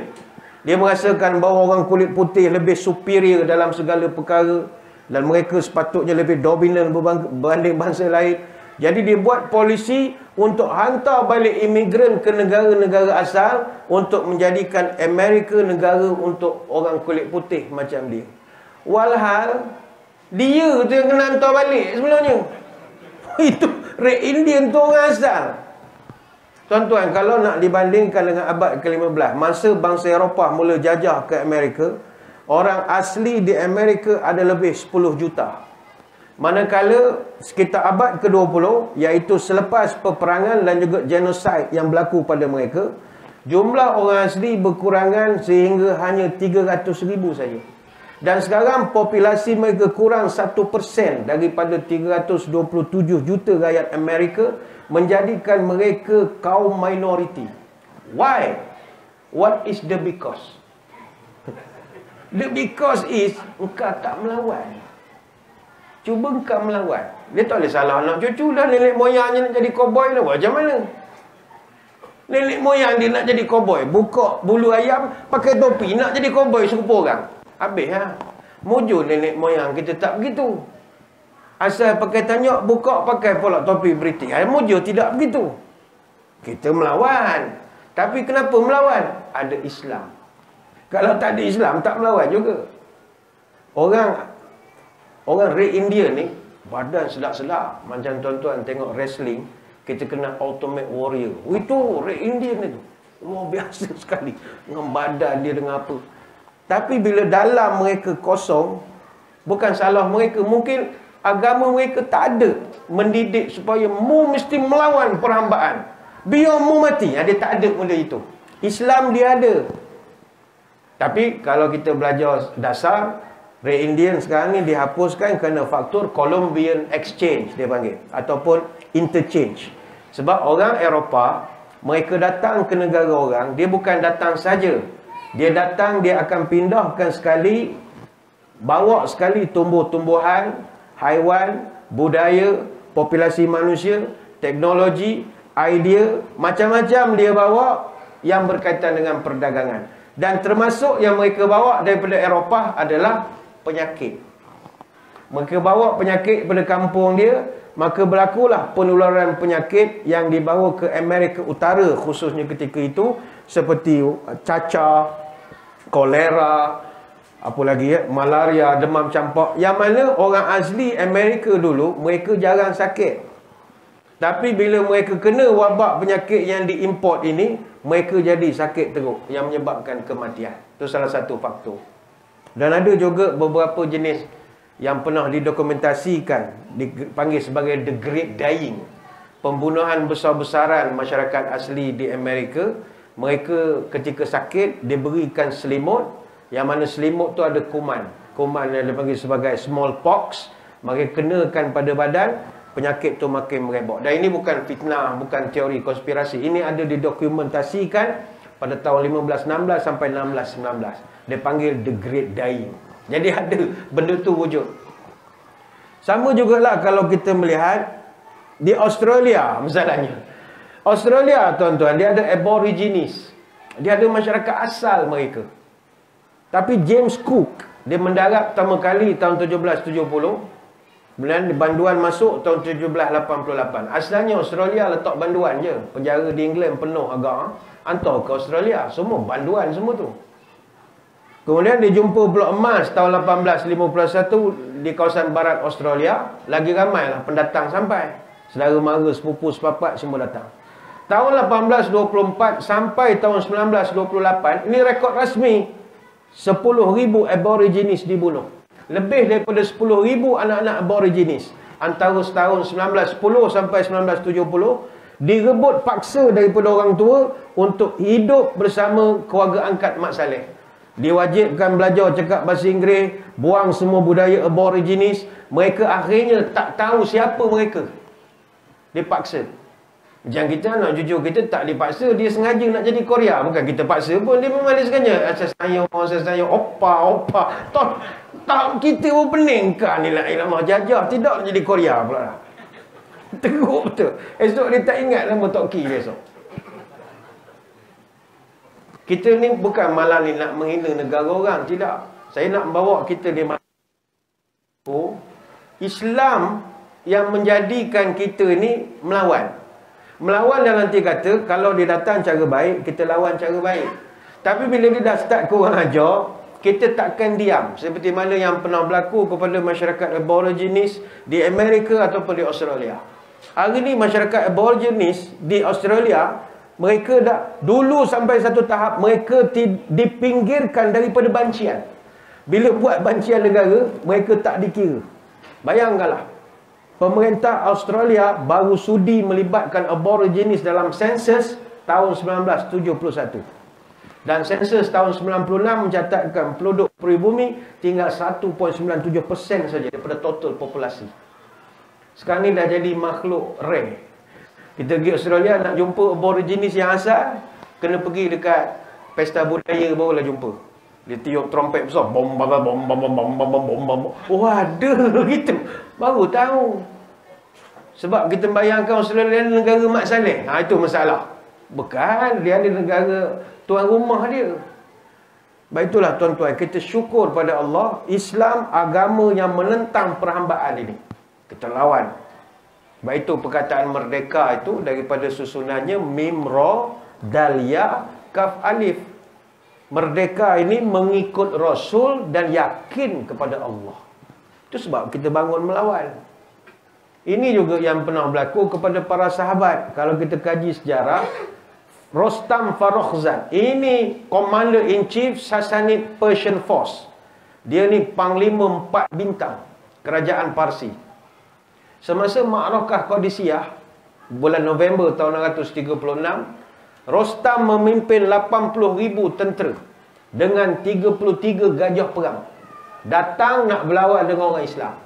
Dia merasakan bahawa orang kulit putih lebih superior dalam segala perkara dan mereka sepatutnya lebih dominan berbanding bangsa lain. Jadi dia buat polisi untuk hantar balik imigran ke negara-negara asal untuk menjadikan Amerika negara untuk orang kulit putih macam dia. Walhal dia tu yang kena hantar balik sebenarnya. (laughs) Itu Red Indian tu orang asal. Tuan-tuan, kalau nak dibandingkan dengan abad ke-15, masa bangsa Eropah mula jajah ke Amerika, orang asli di Amerika ada lebih 10 juta. Manakala sekitar abad ke-20, iaitu selepas peperangan dan juga genosid yang berlaku pada mereka, jumlah orang asli berkurangan sehingga hanya 300 ribu saja. Dan sekarang populasi mereka kurang 1% daripada 327 juta rakyat Amerika menjadikan mereka kaum minoriti. Why? What is the because? (laughs) The because is engkau tak melawan. Cuba engkau melawan. Dia tak boleh salah anak cucu dah. Nenek moyangnya nak jadi cowboy dah. Macam mana? Nenek moyang dia nak jadi cowboy. Buka bulu ayam, pakai topi. Nak jadi cowboy serupa orang. Habis ha? Mujur nenek moyang kita tak begitu. Asal pakai tanyok, buka pakai pula topi. Hai mujur tidak begitu. Kita melawan. Tapi kenapa melawan? Ada Islam. Kalau tak ada Islam, tak melawan juga. Orang orang Red India ni, badan sedap-sedap. Macam tuan-tuan tengok wrestling, kita kena Ultimate Warrior. Itu Red Indian itu. Luar biasa sekali. Dengan badan dia dengan apa. Tapi bila dalam mereka kosong, bukan salah mereka. Mungkin agama mereka tak ada mendidik supaya mu mesti melawan perhambaan. Biar mu mati. Dia tak ada benda itu. Islam dia ada. Tapi kalau kita belajar dasar, Red Indian sekarang ni dihapuskan kerana faktor Colombian Exchange dia panggil. Ataupun interchange. Sebab orang Eropah, mereka datang ke negara orang, dia bukan datang saja dia datang, dia akan pindahkan sekali, bawa sekali tumbuh-tumbuhan, haiwan, budaya, populasi manusia, teknologi, idea, macam-macam dia bawa yang berkaitan dengan perdagangan. Dan termasuk yang mereka bawa daripada Eropah adalah penyakit. Mereka bawa penyakit pada kampung dia, maka berlakulah penularan penyakit yang dibawa ke Amerika Utara khususnya ketika itu seperti cacar, kolera, apa lagi ya, malaria, demam campak. Yang mana orang asli Amerika dulu, mereka jarang sakit. Tapi bila mereka kena wabak penyakit yang diimport ini, mereka jadi sakit teruk yang menyebabkan kematian. Itu salah satu faktor. Dan ada juga beberapa jenis yang pernah didokumentasikan, dipanggil sebagai the great dying. Pembunuhan besar-besaran masyarakat asli di Amerika mereka ketika sakit diberikan selimut. Yang mana selimut tu ada kuman. Kuman yang dipanggil sebagai smallpox mereka kenakan pada badan penyakit tu makin merebak. Dan ini bukan fitnah bukan teori konspirasi. Ini ada didokumentasikan pada tahun 1516 sampai 1619 dia panggil the great dying. Jadi ada benda tu wujud. Sama jugalah kalau kita melihat di Australia misalnya Australia tuan-tuan dia ada aborigines. Dia ada masyarakat asal mereka. Tapi James Cook dia mendarat pertama kali tahun 1770 Kemudian banduan masuk tahun 1788. Asalnya Australia letak banduan je. Penjara di England penuh agak. Ha? Hantar ke Australia. Semua banduan semua tu. Kemudian dia jumpa blok emas tahun 1851 di kawasan barat Australia. Lagi ramai lah pendatang sampai. Saudara mara, sepupu, sepapat semua datang. Tahun 1824 sampai tahun 1928, ini rekod rasmi. 10,000 aborigines dibunuh. Lebih daripada 10,000 anak-anak aborigines. Antara setahun 1910 sampai 1970, direbut paksa daripada orang tua untuk hidup bersama keluarga angkat Mak Saleh. Diwajibkan belajar cakap bahasa Inggeris, buang semua budaya aborigines. Mereka akhirnya tak tahu siapa mereka. Dipaksa. Jangan kita nak jujur, kita tak dipaksa. Dia sengaja nak jadi Korea. Bukan kita paksa pun. Dia memang dia sengaja. Saya sayang, saya sayang. Opa, opa. Tak, tak kita pun pening kan ni lah ilah jajah tidak jadi Korea pula teruk betul esok dia tak ingat nama Tok Ki esok kita ni bukan malah ni nak menghina negara orang tidak saya nak bawa kita di oh, Islam yang menjadikan kita ni melawan melawan dalam nanti kata kalau dia datang cara baik kita lawan cara baik tapi bila dia dah start kurang ajar kita takkan diam seperti mana yang pernah berlaku kepada masyarakat aborigines di Amerika ataupun di Australia. Hari ini masyarakat aborigines di Australia mereka dah dulu sampai satu tahap mereka dipinggirkan daripada bancian. Bila buat bancian negara, mereka tak dikira. Bayangkanlah. Pemerintah Australia baru sudi melibatkan aborigines dalam sensus tahun 1971. Dan sensus tahun 96 mencatatkan penduduk peribumi tinggal 1.97% saja daripada total populasi. Sekarang ni dah jadi makhluk rare. Kita pergi Australia nak jumpa aborigines yang asal, kena pergi dekat pesta budaya barulah jumpa. Dia tiup trompet besar, bom bom bom bom bom bom bom bom bom. Oh ada (laughs) gitu. Baru tahu. Sebab kita bayangkan Australia ni negara Mak Saleh. Ha itu masalah. Bukan, dia ni negara tuan rumah dia. Baik itulah tuan-tuan, kita syukur pada Allah, Islam agama yang menentang perhambaan ini. Kita lawan. Baik itu perkataan merdeka itu daripada susunannya mim ra dal ya kaf alif. Merdeka ini mengikut Rasul dan yakin kepada Allah. Itu sebab kita bangun melawan. Ini juga yang pernah berlaku kepada para sahabat. Kalau kita kaji sejarah, Rostam Farrokhzad. Ini Commander in Chief Sassanid Persian Force. Dia ni panglima empat bintang kerajaan Parsi. Semasa Ma'rakah Qadisiyah bulan November tahun 636, Rostam memimpin 80,000 tentera dengan 33 gajah perang. Datang nak berlawan dengan orang Islam.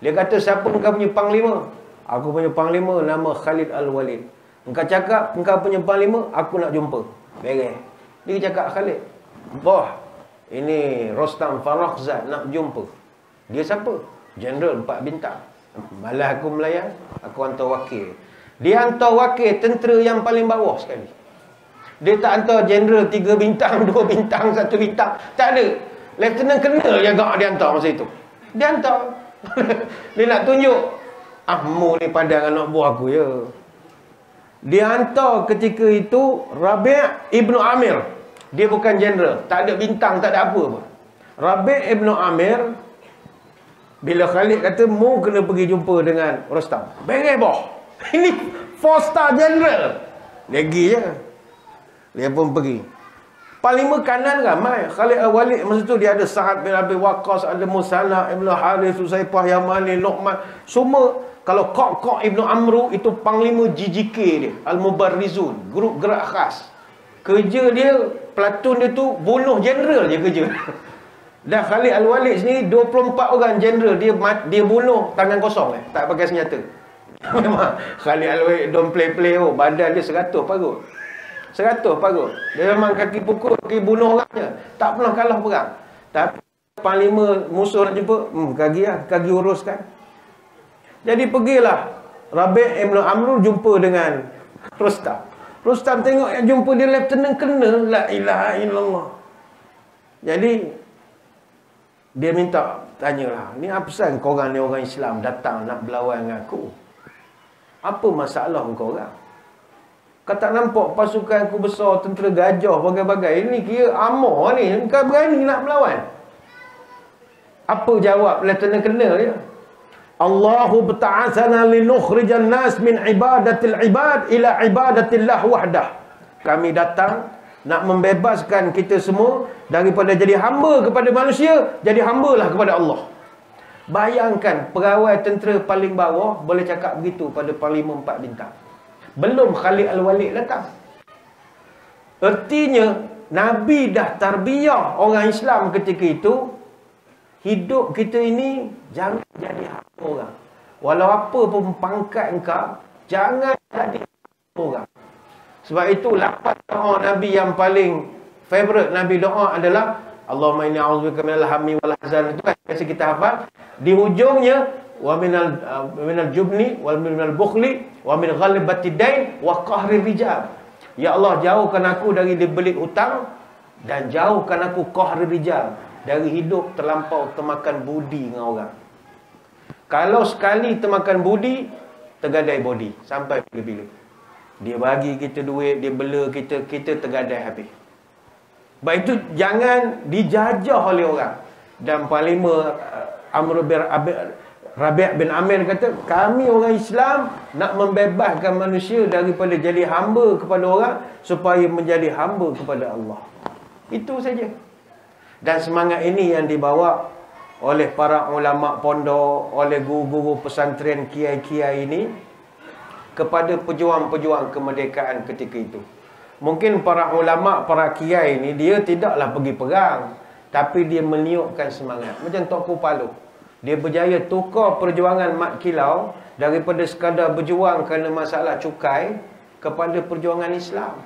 Dia kata, siapa engkau punya panglima? Aku punya panglima nama Khalid Al-Walid. Engkau cakap, engkau punya panglima, aku nak jumpa. Beres. Dia cakap Khalid. Boh, ini Rostam Farrokhzad nak jumpa. Dia siapa? General empat bintang. Malah aku melayan, aku hantar wakil. Dia hantar wakil tentera yang paling bawah sekali. Dia tak hantar general tiga bintang, (laughs) dua bintang, satu bintang. Tak ada. Lieutenant kena yang dia hantar masa itu. Dia hantar. (laughs) dia nak tunjuk. Ahmu ni padang anak buah aku ya. Dia hantar ketika itu Rabi' Ibnu Amir. Dia bukan general. Tak ada bintang, tak ada apa pun. Rabi' Ibnu Amir. Bila Khalid kata, mu kena pergi jumpa dengan Rostam. Beres boh. (laughs) Ini four star general. Lagi je. Dia pun pergi. Panglima kanan ramai. Khalid Al-Walid masa tu dia ada Sa'ad bin Abi Waqqas, ada Musana, Ibn Harith, Usaipah, Yamani, Luqman. Semua kalau Kok-Kok Ibn Amru itu panglima GGK dia. Al-Mubarrizun. Grup gerak khas. Kerja dia, pelatun dia tu bunuh general je kerja. (laughs) Dah Khalid Al-Walid sini 24 orang general dia dia bunuh tangan kosong eh. Tak pakai senjata. Memang Khalid Al-Walid don't play-play oh. Badan dia 100 parut. 100 parut. Dia memang kaki pukul, kaki bunuh orangnya. Tak pernah kalah perang. Tapi panglima musuh nak jumpa, hmm, kaki lah, kaki uruskan. Jadi pergilah Rabi' Ibn Amrul jumpa dengan Rustam. Rustam tengok yang jumpa dia lieutenant kena la ilaha illallah. Jadi Dia minta tanyalah, ni apa pesan korang ni orang Islam datang nak berlawan dengan aku? Apa masalah kau orang? Kau tak nampak pasukan aku besar, tentera gajah, bagai-bagai. Ini kira amor ni. Kau berani nak melawan. Apa jawab Lieutenant Colonel dia? Allahu beta'asana linukhrijan nas min ibadatil ibad ila ibadatillah wahdah. Kami datang nak membebaskan kita semua daripada jadi hamba kepada manusia, jadi hambalah kepada Allah. Bayangkan pegawai tentera paling bawah boleh cakap begitu pada parlimen 4 bintang. Belum Khalid Al-Walid datang. Artinya, Nabi dah tarbiyah orang Islam ketika itu, hidup kita ini jangan jadi hamba orang. Walau apa pun pangkat engkau, jangan jadi hamba orang. Sebab itu, lapan doa Nabi yang paling favorite Nabi doa adalah Allahumma inni a'udzubika minal hammi wal hazan. Itu kan biasa kita hafal. Di hujungnya wa minal uh, minal jubni wa minal bukhli wa min ghalibati dain wa qahri rijal. Ya Allah jauhkan aku dari dibelit hutang dan jauhkan aku qahri rijal dari hidup terlampau termakan budi dengan orang. Kalau sekali termakan budi, tergadai body sampai bila-bila. Dia bagi kita duit, dia bela kita, kita tergadai habis. Sebab itu jangan dijajah oleh orang. Dan Panglima uh, Amr bin Rabi' bin Amir kata, kami orang Islam nak membebaskan manusia daripada jadi hamba kepada orang supaya menjadi hamba kepada Allah. Itu saja. Dan semangat ini yang dibawa oleh para ulama pondok, oleh guru-guru pesantren kiai-kiai ini kepada pejuang-pejuang kemerdekaan ketika itu. Mungkin para ulama, para kiai ini dia tidaklah pergi perang, tapi dia meniupkan semangat. Macam Tok Palu. Dia berjaya tukar perjuangan Mat Kilau daripada sekadar berjuang kerana masalah cukai kepada perjuangan Islam.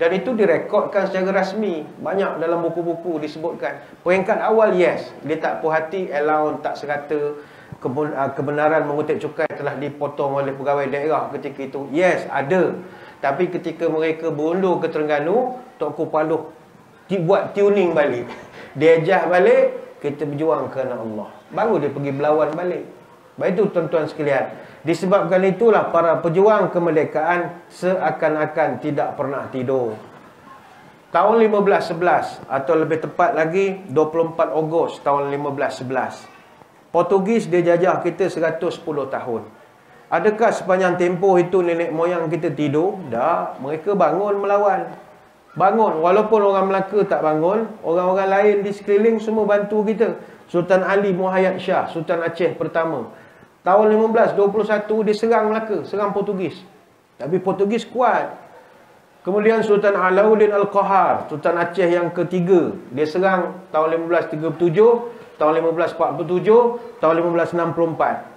Dan itu direkodkan secara rasmi. Banyak dalam buku-buku disebutkan. Peringkat awal, yes. Dia tak puas hati, allowance tak serata. Ah, kebenaran mengutip cukai telah dipotong oleh pegawai daerah ketika itu. Yes, ada. Tapi ketika mereka berundur ke Terengganu, Tok Kupaluh buat tuning balik. Dia ajak balik, kita berjuang kerana Allah. Baru dia pergi berlawan balik. Baik itu tuan-tuan sekalian. Disebabkan itulah para pejuang kemerdekaan seakan-akan tidak pernah tidur. Tahun 1511 atau lebih tepat lagi 24 Ogos tahun 1511. Portugis dia jajah kita 110 tahun. Adakah sepanjang tempoh itu nenek moyang kita tidur? Tak, mereka bangun melawan. Bangun, walaupun orang Melaka tak bangun, orang-orang lain di sekeliling semua bantu kita. Sultan Ali Muhayyad Shah, Sultan Aceh pertama. Tahun 1521 dia serang Melaka, serang Portugis. Tapi Portugis kuat. Kemudian Sultan Alauddin Al-Qahar, Sultan Aceh yang ketiga, dia serang tahun 1537, tahun 1547, tahun 1564.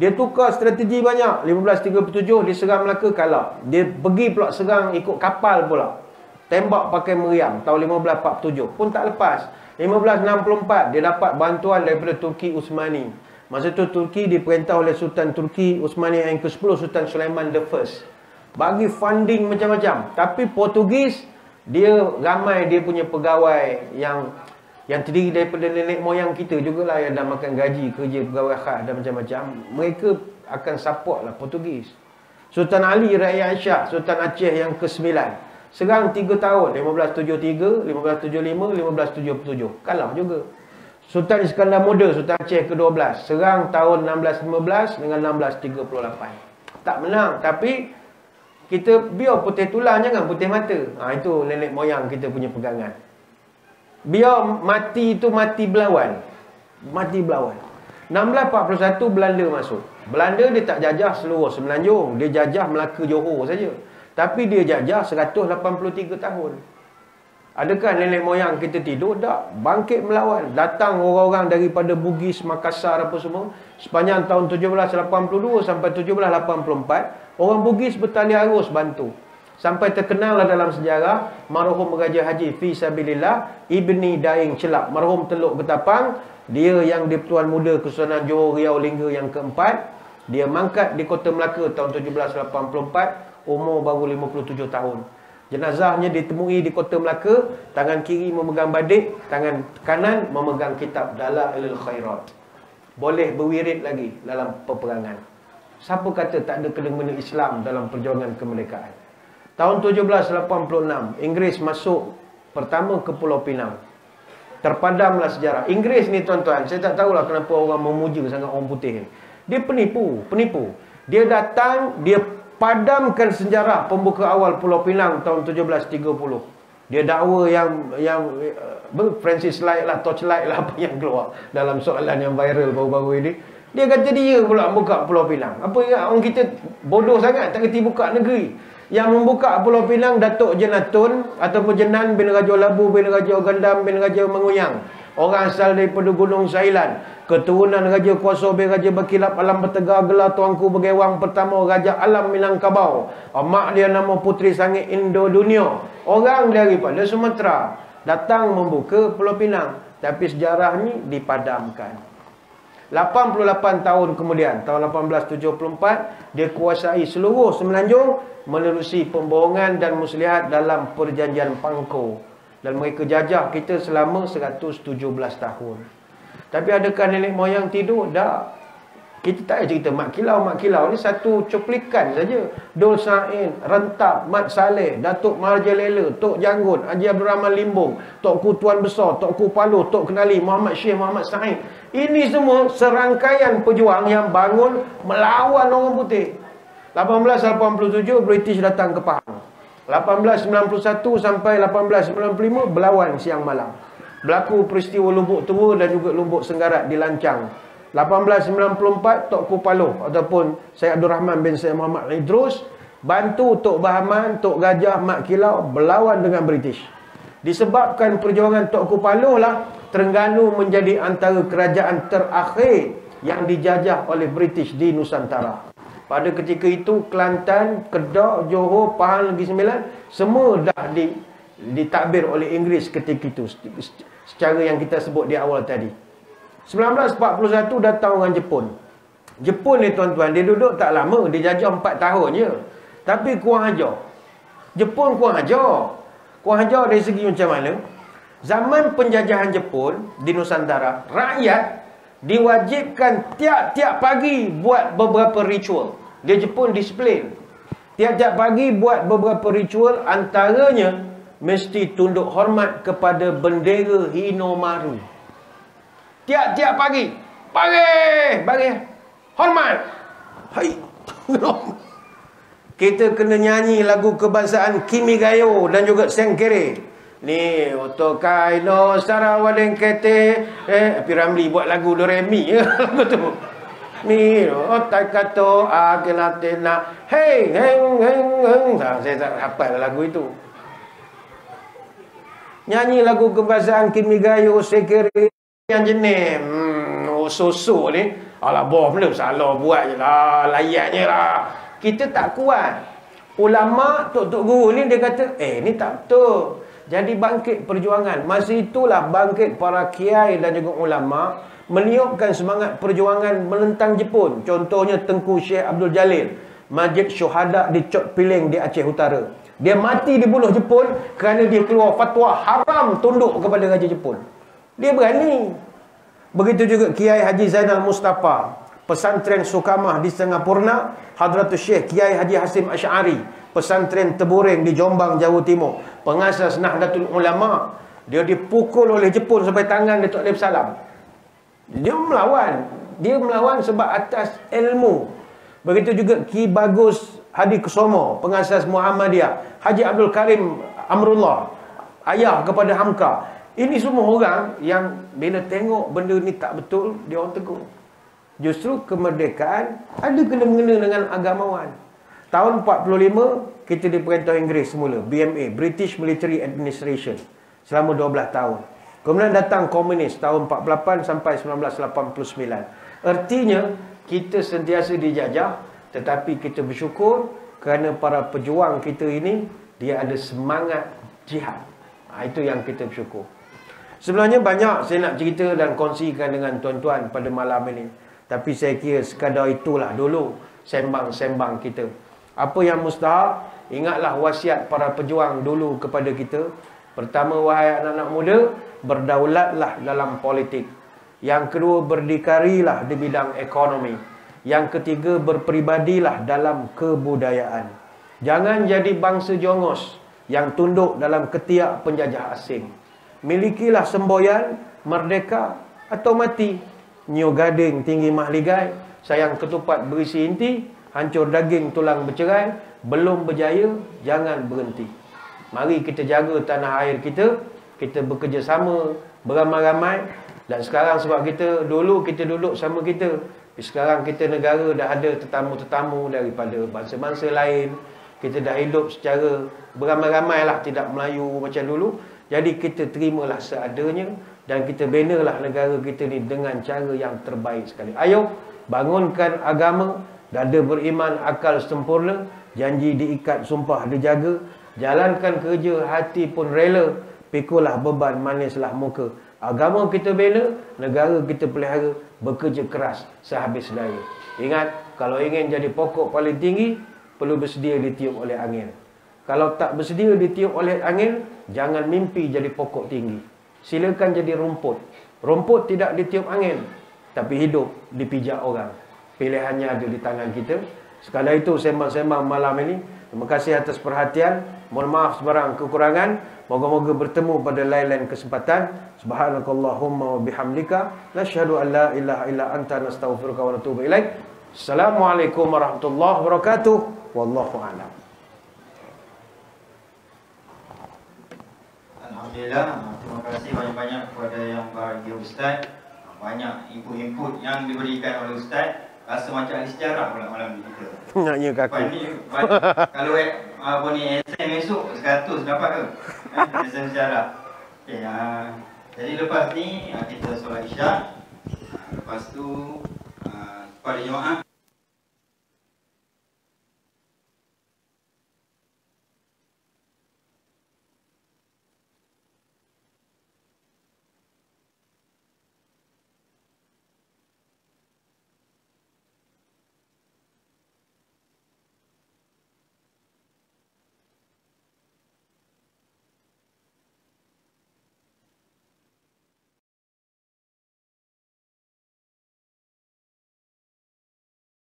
Dia tukar strategi banyak. 1537 dia serang Melaka kalah. Dia pergi pula serang ikut kapal pula. Tembak pakai meriam tahun 1547 pun tak lepas. 1564 dia dapat bantuan daripada Turki Utsmani. Masa tu Turki diperintah oleh Sultan Turki Utsmani yang ke-10 Sultan Sulaiman the First. Bagi funding macam-macam. Tapi Portugis dia ramai dia punya pegawai yang yang terdiri daripada nenek moyang kita jugalah yang dah makan gaji kerja pegawai khas dan macam-macam. Mereka akan support lah Portugis. Sultan Ali Rakyat Shah, Sultan Aceh yang ke-9. Serang 3 tahun 1573, 1575, 1577 Kalah juga Sultan Iskandar Muda, Sultan Aceh ke-12 Serang tahun 1615 dengan 1638 Tak menang Tapi Kita biar putih tulang jangan putih mata ha, Itu nenek moyang kita punya pegangan Biar mati itu mati berlawan Mati berlawan 1641 Belanda masuk Belanda dia tak jajah seluruh Semenanjung Dia jajah Melaka Johor saja tapi dia jajah 183 tahun. Adakah nenek moyang kita tidur? Tak. Bangkit melawan. Datang orang-orang daripada Bugis, Makassar apa semua. Sepanjang tahun 1782 sampai 1784. Orang Bugis bertali arus bantu. Sampai terkenal dalam sejarah. Marhum Raja Haji Fi Sabilillah. Ibni Daing Celap. Marhum Teluk Betapang. Dia yang di Tuan Muda Kesultanan Johor Riau Lingga yang keempat. Dia mangkat di Kota Melaka tahun 1784 umur baru 57 tahun. Jenazahnya ditemui di kota Melaka, tangan kiri memegang badik, tangan kanan memegang kitab Dalailul Khairat. Boleh berwirid lagi dalam peperangan. Siapa kata tak ada kena-mena Islam dalam perjuangan kemerdekaan? Tahun 1786, Inggeris masuk pertama ke Pulau Pinang. Terpadamlah sejarah. Inggeris ni tuan-tuan, saya tak tahulah kenapa orang memuja sangat orang putih ni. Dia penipu, penipu. Dia datang, dia padamkan sejarah pembuka awal Pulau Pinang tahun 1730. Dia dakwa yang yang uh, Francis Light lah, Torchlight lah (laughs) apa yang keluar dalam soalan yang viral baru-baru ini. Dia kata dia pula buka Pulau Pinang. Apa ya orang kita bodoh sangat tak kerti buka negeri. Yang membuka Pulau Pinang Datuk Jenatun ataupun Jenan bin Raja Labu bin Raja Gandam bin Raja Menguyang. Orang asal daripada Gunung Sailan. Keturunan Raja Kuasa bin Raja Berkilap Alam Bertegar Gelar Tuanku Begewang Pertama Raja Alam Minangkabau. Mak dia nama Putri Sangit Indo Dunia. Orang daripada Sumatera. Datang membuka Pulau Pinang. Tapi sejarah ni dipadamkan. 88 tahun kemudian, tahun 1874, dia kuasai seluruh Semenanjung menerusi pembohongan dan muslihat dalam perjanjian Pangko dan mereka jajah kita selama 117 tahun. Tapi adakah nenek moyang tidur? Tak. Kita tak cerita Mak Kilau, Mak Kilau ni satu cuplikan saja. Dol Sa'in, Rentap, Mat Saleh, Datuk Mahaja Lela, Tok Janggun, Haji Abdul Rahman Limbung, Tok Ku Tuan Besar, Tok Ku Palu, Tok Kenali, Muhammad Syekh Muhammad Sa'id. Ini semua serangkaian pejuang yang bangun melawan orang putih. 1887 British datang ke Pahang. 1891 sampai 1895 berlawan siang malam. Berlaku peristiwa Lumbuk Tua dan juga Lumbuk Senggarat di Lancang. 1894 Tok Kupalo ataupun Syed Abdul Rahman bin Syed Muhammad Idrus bantu Tok Bahaman, Tok Gajah, Mak Kilau berlawan dengan British. Disebabkan perjuangan Tok Kupalo lah Terengganu menjadi antara kerajaan terakhir yang dijajah oleh British di Nusantara. Pada ketika itu Kelantan, Kedah, Johor, Pahang Negeri Sembilan semua dah di, ditakbir oleh Inggeris ketika itu secara yang kita sebut di awal tadi. 1941 datang orang Jepun. Jepun ni tuan-tuan dia duduk tak lama, dia jajah 4 tahun je. Tapi kurang ajar. Jepun kurang ajar. Kurang ajar dari segi macam mana? Zaman penjajahan Jepun di Nusantara, rakyat diwajibkan tiap-tiap pagi buat beberapa ritual. Dia Jepun disiplin. Tiap-tiap pagi buat beberapa ritual antaranya mesti tunduk hormat kepada bendera Hinomaru. Tiap-tiap pagi. Pagi, pagi. Hormat. Hai. (laughs) Kita kena nyanyi lagu kebangsaan Kimigayo dan juga Sengkere. Ni otokai no sarawadeng kete eh Piramli buat lagu do re mi lagu tu. Ni otai kato agelatena hey heng heng heng saya tak hafal lagu itu. Nyanyi lagu kebangsaan Kimigayo Sekere yang jenis hmm, oh, susu ni Alah boh belum salah buat je lah Layaknya lah Kita tak kuat Ulama tok-tok guru ni dia kata Eh ni tak betul jadi bangkit perjuangan. Masa itulah bangkit para kiai dan juga ulama meniupkan semangat perjuangan menentang Jepun. Contohnya Tengku Syekh Abdul Jalil. Majid Syuhada di Chot Piling di Aceh Utara. Dia mati di buluh Jepun kerana dia keluar fatwa haram tunduk kepada Raja Jepun. Dia berani. Begitu juga Kiai Haji Zainal Mustafa. Pesantren Sukamah di Singapura. Hadratus Syekh Kiai Haji Hasim Ash'ari pesantren Teburing di Jombang, Jawa Timur. Pengasas Nahdlatul Ulama. Dia dipukul oleh Jepun sampai tangan dia tak boleh bersalam. Dia melawan. Dia melawan sebab atas ilmu. Begitu juga Ki Bagus Hadi Kusomo, pengasas Muhammadiyah. Haji Abdul Karim Amrullah, ayah kepada Hamka. Ini semua orang yang bila tengok benda ni tak betul, dia orang tegur. Justru kemerdekaan ada kena-mengena dengan agamawan. Tahun 45 kita diperintah Inggeris semula, BMA, British Military Administration selama 12 tahun. Kemudian datang komunis tahun 48 sampai 1989. Artinya kita sentiasa dijajah tetapi kita bersyukur kerana para pejuang kita ini dia ada semangat jihad. Ha, itu yang kita bersyukur. Sebenarnya banyak saya nak cerita dan kongsikan dengan tuan-tuan pada malam ini. Tapi saya kira sekadar itulah dulu sembang-sembang kita. Apa yang mustahak Ingatlah wasiat para pejuang dulu kepada kita. Pertama, wahai anak-anak muda, berdaulatlah dalam politik. Yang kedua, berdikarilah di bidang ekonomi. Yang ketiga, berperibadilah dalam kebudayaan. Jangan jadi bangsa jongos yang tunduk dalam ketiak penjajah asing. Milikilah semboyan, merdeka atau mati. Nyo gading tinggi mahligai, sayang ketupat berisi inti, hancur daging tulang bercerai, belum berjaya, jangan berhenti. Mari kita jaga tanah air kita, kita bekerjasama beramai-ramai dan sekarang sebab kita dulu kita duduk sama kita, sekarang kita negara dah ada tetamu-tetamu daripada bangsa-bangsa lain. Kita dah hidup secara beramai-ramai lah, tidak Melayu macam dulu. Jadi kita terimalah seadanya dan kita benalah negara kita ni dengan cara yang terbaik sekali. Ayo bangunkan agama, dada beriman, akal sempurna, Janji diikat, sumpah dijaga. Jalankan kerja, hati pun rela. Pikulah beban, manislah muka. Agama kita bela, negara kita pelihara, bekerja keras sehabis daya. Ingat, kalau ingin jadi pokok paling tinggi, perlu bersedia ditiup oleh angin. Kalau tak bersedia ditiup oleh angin, jangan mimpi jadi pokok tinggi. Silakan jadi rumput. Rumput tidak ditiup angin, tapi hidup dipijak orang. Pilihannya ada di tangan kita. Sekadar itu sembang-sembang malam ini. Terima kasih atas perhatian. Mohon maaf sebarang kekurangan. Moga-moga bertemu pada lain-lain kesempatan. Subhanakallahumma wa bihamdika. Nashhadu an la ilaha illa anta nastaghfiruka wa natubu ilaik. Assalamualaikum warahmatullahi wabarakatuh. Wallahu a'lam. Alhamdulillah, terima kasih banyak-banyak kepada yang bahagia Ustaz Banyak input-input yang diberikan oleh Ustaz Rasa macam ahli sejarah pula malam ni kita. Naknya kaku. Ni, kalau eh, apa ni, SM esok 100 dapat ke? Eh, SM sejarah. Okay, uh, jadi lepas ni uh, kita solat isyak. Uh, lepas tu, uh, pada jemaah.